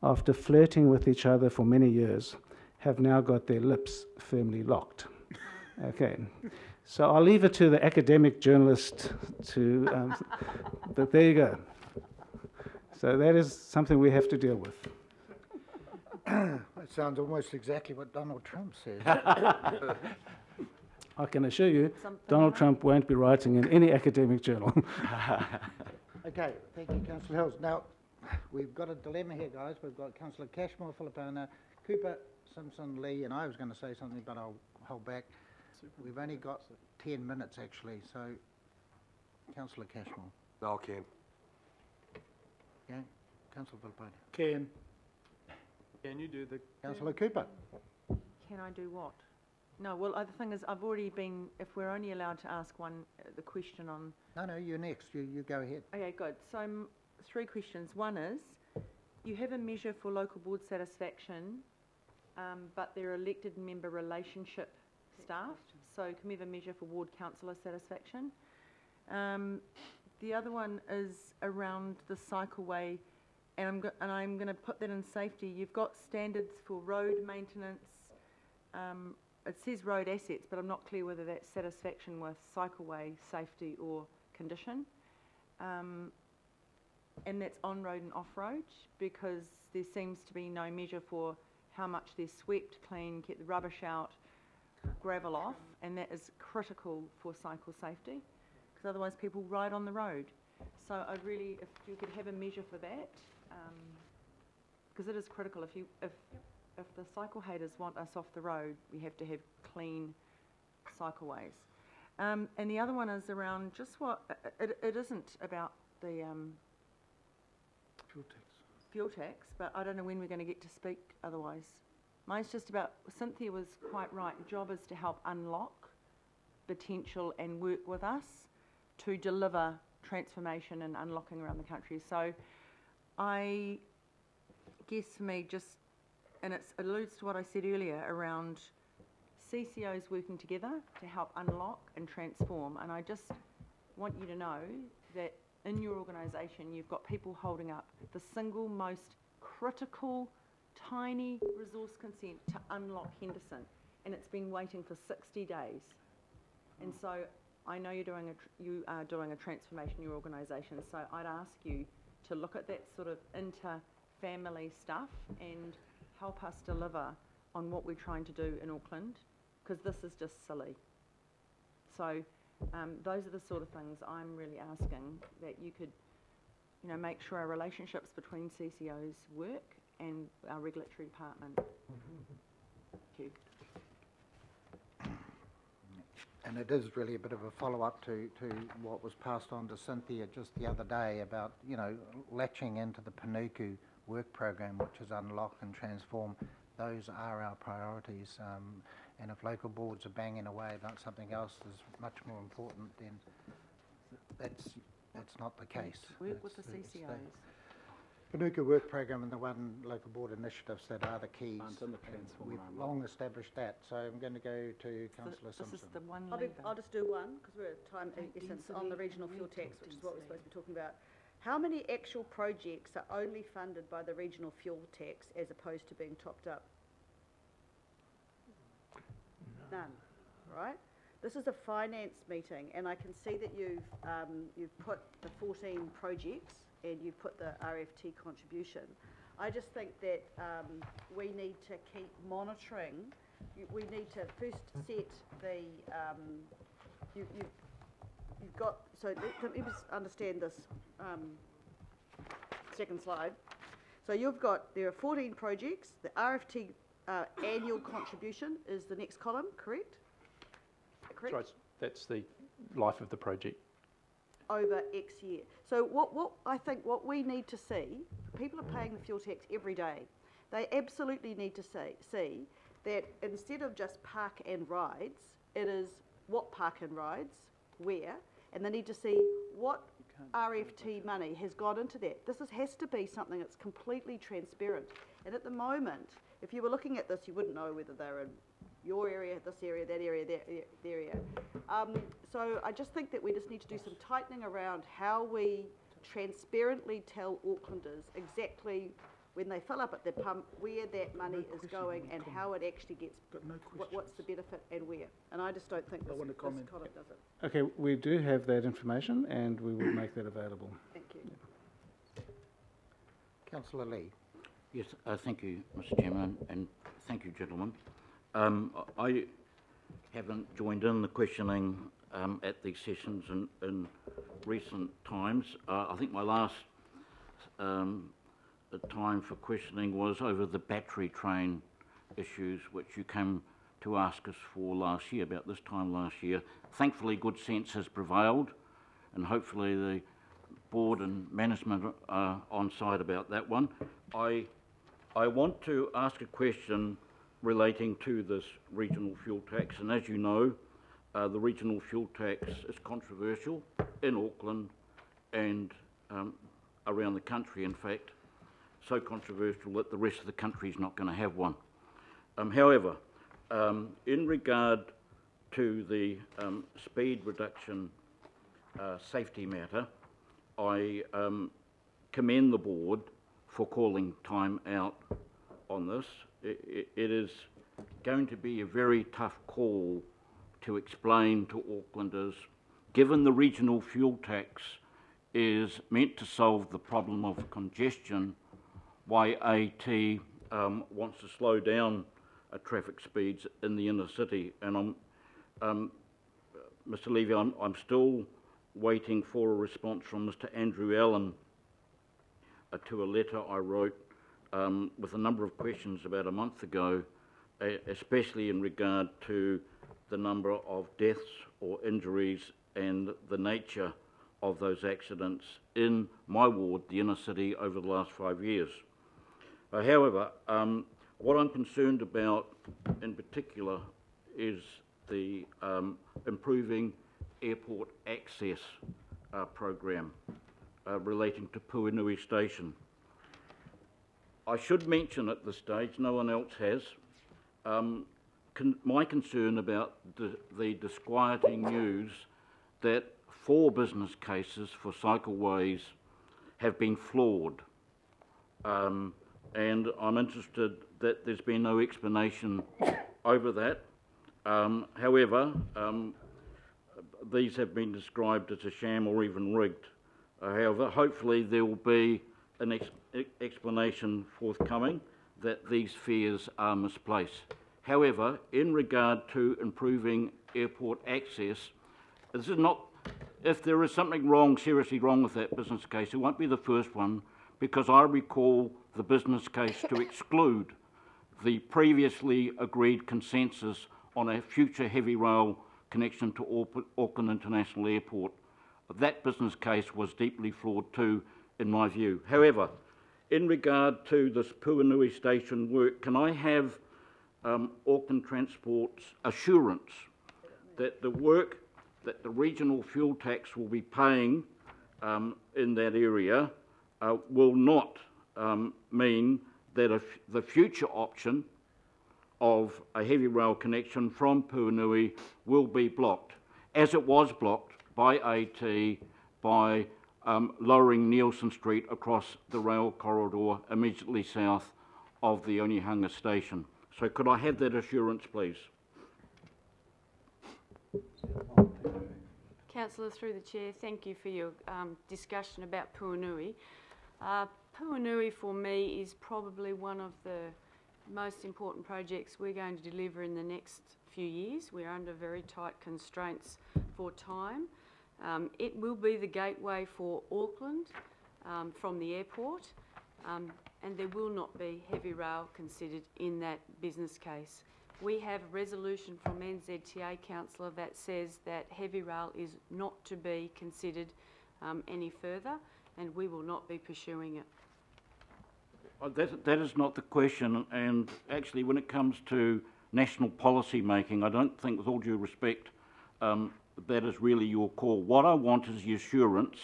after flirting with each other for many years, have now got their lips firmly locked. Okay, so I'll leave it to the academic journalist to, um, but there you go. So that is something we have to deal with. That sounds almost exactly what Donald Trump said. [laughs] I can assure you, Donald Trump won't be writing in any academic journal. [laughs] Okay, thank you, councillor Hills. Now, we've got a dilemma here, guys. We've got councillor Cashmore, Filipaina, Cooper, Simpson, Lee, and I was going to say something, but I'll hold back. We've only got 10 minutes, actually, so councillor Cashmore. No, Ken. Okay, councillor Filipaina. Ken. Can you do the? Councillor Cooper. Can I do what? No, well, uh, the thing is, I've already been, if we're only allowed to ask one, uh, the question on, No, no, you're next. You, you go ahead. okay, good. So, um, three questions. One is, you have a measure for local board satisfaction, um, but they're elected member relationship staff. So can we have a measure for ward councillor satisfaction? Um, the other one is around the cycleway, and I'm, and I'm going to put that in safety. You've got standards for road maintenance. Um, it says road assets, but I'm not clear whether that's satisfaction with cycleway safety or condition. Um, and that's on road and off road because there seems to be no measure for how much they're swept clean, get the rubbish out, gravel off, and that is critical for cycle safety because otherwise people ride on the road. So I'd really, if you could have a measure for that, because it is critical. If you, if, if the cycle haters want us off the road, we have to have clean cycleways. Um, and the other one is around just what, it, it isn't about the um, Fuel tax. fuel tax, but I don't know when we're going to get to speak otherwise. Mine's just about, Cynthia was quite right, the job is to help unlock potential and work with us to deliver transformation and unlocking around the country. So I guess for me, just, and it alludes to what I said earlier around CCOs working together to help unlock and transform. And I just want you to know that in your organisation, you've got people holding up the single most critical, tiny resource consent to unlock Henderson. And it's been waiting for 60 days. And so I know you're doing a you are doing a transformation in your organisation. So I'd ask you to look at that sort of inter-family stuff and help us deliver on what we're trying to do in Auckland, because this is just silly. So um, those are the sort of things I'm really asking that you could, you know, make sure our relationships between CCOs work and our regulatory department. Thank you. And it is really a bit of a follow-up to, to what was passed on to Cynthia just the other day about, you know, latching into the Panuku work program, which is unlock and transform. Those are our priorities. Um, and if local boards are banging away about something else that's much more important, then that's, that's not the case. Work with the It's- it's the CCOs. Panuku work program and the one local board initiatives that are the keys. Funds and the and We've long established that, so I'm going to go to councillor Simpson. This is Simpson. the one I'll, be. I'll just do one, because we're at time High essence, on the regional fuel tax, which is what we're supposed to be talking about. How many actual projects are only funded by the regional fuel tax as opposed to being topped up? None, right? This is a finance meeting, and I can see that you've, um, you've put the fourteen projects and you've put the RFT contribution. I just think that, um, we need to keep monitoring. You- We need to first set the, um, you, you, you've got, so let, let me just understand this, um, second slide. So you've got, there are 14 projects. The RFT uh, annual contribution is the next column, correct? Correct? Right, that's the life of the project. Over X year. So what, what I think what we need to see, people are paying the fuel tax every day. They absolutely need to see, see that instead of just park and rides, it is what park and rides, where, and they need to see what RFT money has gone into that. This is, has to be something that's completely transparent. And at the moment, if you were looking at this, you wouldn't know whether they're in your area, this area, that area, that area. Um, so I just think that we just need to do some tightening around how we transparently tell Aucklanders exactly when they fill up at the pump, where that money is going and how it actually gets, no what, what's the benefit and where. And I just don't think this, this column does it. Okay, we do have that information and we will make that available. Thank you. Councillor Lee. Yes, uh, thank you, Mr Chairman, and thank you, gentlemen. Um, I haven't joined in the questioning um, at these sessions in, in recent times. Uh, I think my last um, uh, time for questioning was over the battery train issues, which you came to ask us for last year, about this time last year. Thankfully, good sense has prevailed, and hopefully the board and management are on side about that one. I, I want to ask a question relating to this regional fuel tax, and as you know, uh, the regional fuel tax is controversial in Auckland and um, around the country, in fact, so controversial that the rest of the country is not going to have one. Um, however, um, in regard to the um, speed reduction uh, safety matter, I um, commend the board for calling time out on this. It, it is going to be a very tough call to explain to Aucklanders, given the regional fuel tax is meant to solve the problem of congestion, why AT um, wants to slow down uh, traffic speeds in the inner city. And I'm, um, Mr Levy, I'm, I'm still waiting for a response from Mr Andrew Allen uh, to a letter I wrote um, with a number of questions about a month ago, especially in regard to the number of deaths or injuries and the nature of those accidents in my ward, the inner city, over the last five years. Uh, however, um, what I'm concerned about in particular is the um, improving airport access uh, program uh, relating to Puhinui Station. I should mention at this stage, no one else has, um, con my concern about the, the disquieting news that four business cases for cycleways have been flawed. Um, and I'm interested that there's been no explanation over that. Um, however, um, these have been described as a sham or even rigged. Uh, however, hopefully there will be an ex explanation forthcoming that these fears are misplaced. However, in regard to improving airport access, this is not, if there is something wrong, seriously wrong with that business case, it won't be the first one because I recall the business case to exclude the previously agreed consensus on a future heavy rail connection to Auckland International Airport. That business case was deeply flawed too, in my view. However, in regard to this Puhinui station work, can I have um, Auckland Transport's assurance that the work that the regional fuel tax will be paying um, in that area uh, will not um, mean that the future option of a heavy rail connection from Puhinui will be blocked, as it was blocked by AT by um, lowering Neilson Street across the rail corridor immediately south of the Onehunga station. So could I have that assurance, please? Councillor, through the chair, thank you for your um, discussion about Puhinui. Uh, Puhinui for me is probably one of the most important projects we're going to deliver in the next few years. We're under very tight constraints for time. Um, it will be the gateway for Auckland um, from the airport um, and there will not be heavy rail considered in that business case. We have a resolution from NZTA councillor that says that heavy rail is not to be considered um, any further, and we will not be pursuing it. Uh, That, that is not the question, and actually, when it comes to national policy making, I don't think, with all due respect, um, that is really your call. What I want is the assurance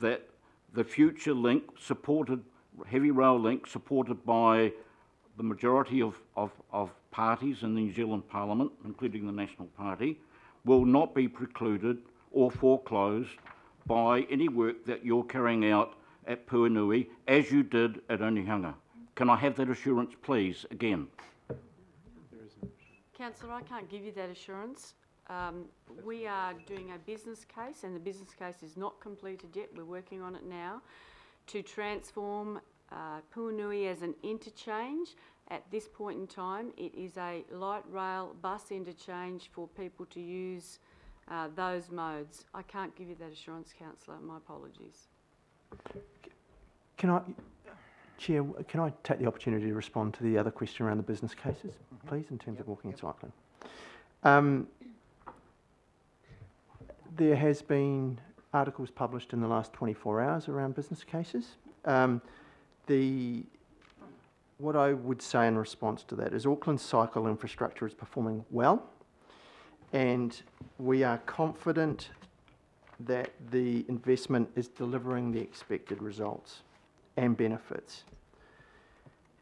that the future link supported, heavy rail link supported by the majority of, of, of parties in the New Zealand Parliament, including the National Party, will not be precluded or foreclosed by any work that you're carrying out at Puhinui, as you did at Onehunga. Can I have that assurance, please, again? Councillor, I can't give you that assurance. Um, we are doing a business case, and the business case is not completed yet. We're working on it now to transform uh, Puhinui as an interchange. At this point in time, it is a light rail bus interchange for people to use uh, those modes. I can't give you that assurance, councillor. My apologies. Can I, Chair, can I take the opportunity to respond to the other question around the business cases, please, in terms of walking and cycling? Um, there has been articles published in the last 24 hours around business cases. Um, the what I would say in response to that is Auckland's cycle infrastructure is performing well, and we are confident that the investment is delivering the expected results and benefits.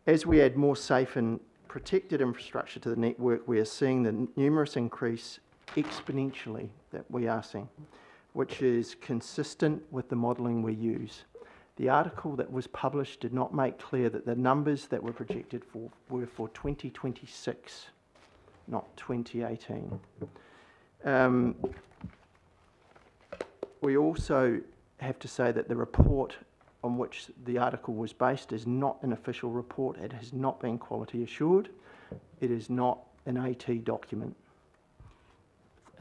As we add more safe and protected infrastructure to the network, we are seeing the numerous increase exponentially that we are seeing, which is consistent with the modelling we use. The article that was published did not make clear that the numbers that were projected for were for 2026, not 2018. Um, we also have to say that the report on which the article was based is not an official report. It has not been quality assured. It is not an AT document.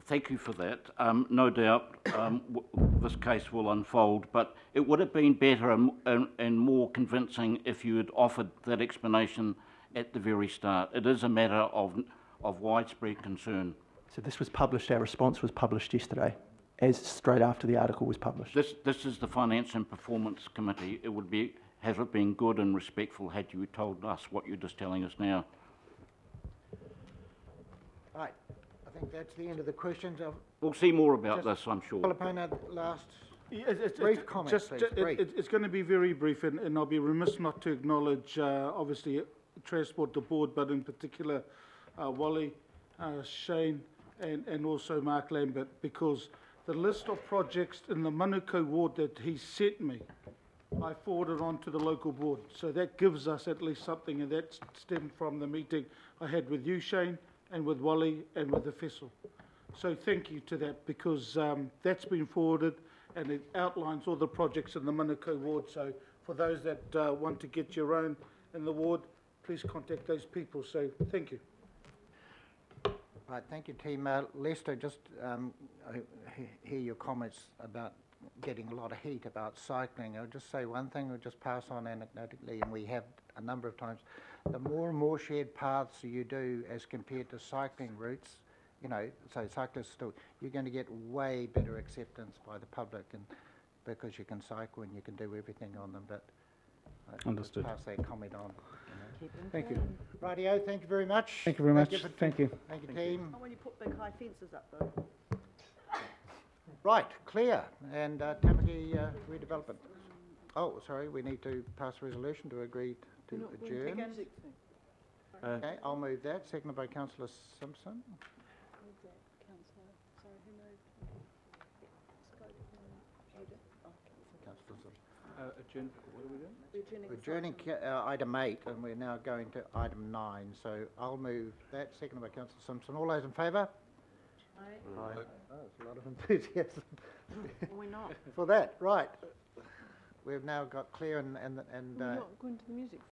Thank you for that. Um, no doubt um, w- this case will unfold, but it would have been better and, and, and more convincing if you had offered that explanation at the very start. It is a matter of, of widespread concern. So this was published, our response was published yesterday, as straight after the article was published. This, this is the Finance and Performance Committee. It would be, have it been good and respectful had you told us what you're just telling us now. Right, I think that's the end of the questions of. We'll see more about this, I'm sure. Filipaina, last Yeah, it's- it's- brief it's comment, just- please, ju- it- brief. it- It's going to be very brief, and, and I'll be remiss not to acknowledge, uh, obviously, Transport the Board, but in particular, uh, Wally, uh, Shane, and, and also Mark Lambert, because the list of projects in the Manukau ward that he sent me, I forwarded on to the local board. So that gives us at least something, and that stemmed from the meeting I had with you, Shane, and with Wally, and with the Fessel. So thank you to that, because um, that's been forwarded, and it outlines all the projects in the Manukau ward. So for those that uh, want to get your own in the ward, please contact those people. So thank you. Right, thank you, team. Uh, Lester, just um, I hear your comments about getting a lot of heat about cycling. I'll just say one thing, I'll just pass on anecdotally, and we have a number of times. The more and more shared paths you do as compared to cycling routes, you know, so cyclists still, you're going to get way better acceptance by the public, and because you can cycle and you can do everything on them. But I just Understood. Pass that comment on. you know. Thank you. Rightio, thank you very much. Thank you very much. for- Thank you. Thank you, team. Oh, when you put big high fences up though. Right, clear, and uh, Tamaki uh, redevelopment. Oh, sorry, we need to pass a resolution to agree to We're not going to adjourn. take music thing. Okay, I'll move that, seconded by councillor Simpson. Councillor Simpson. Uh, adjourn, what are we doing? We're adjourning ca- uh, item eight, and we're now going to item nine, so I'll move that, seconded by councillor Simpson. All those in favour? Aye. Oh, there's a lot of enthusiasm. We're not. [laughs] For that, right. We've now got clear and, and, and We're uh, not going to the music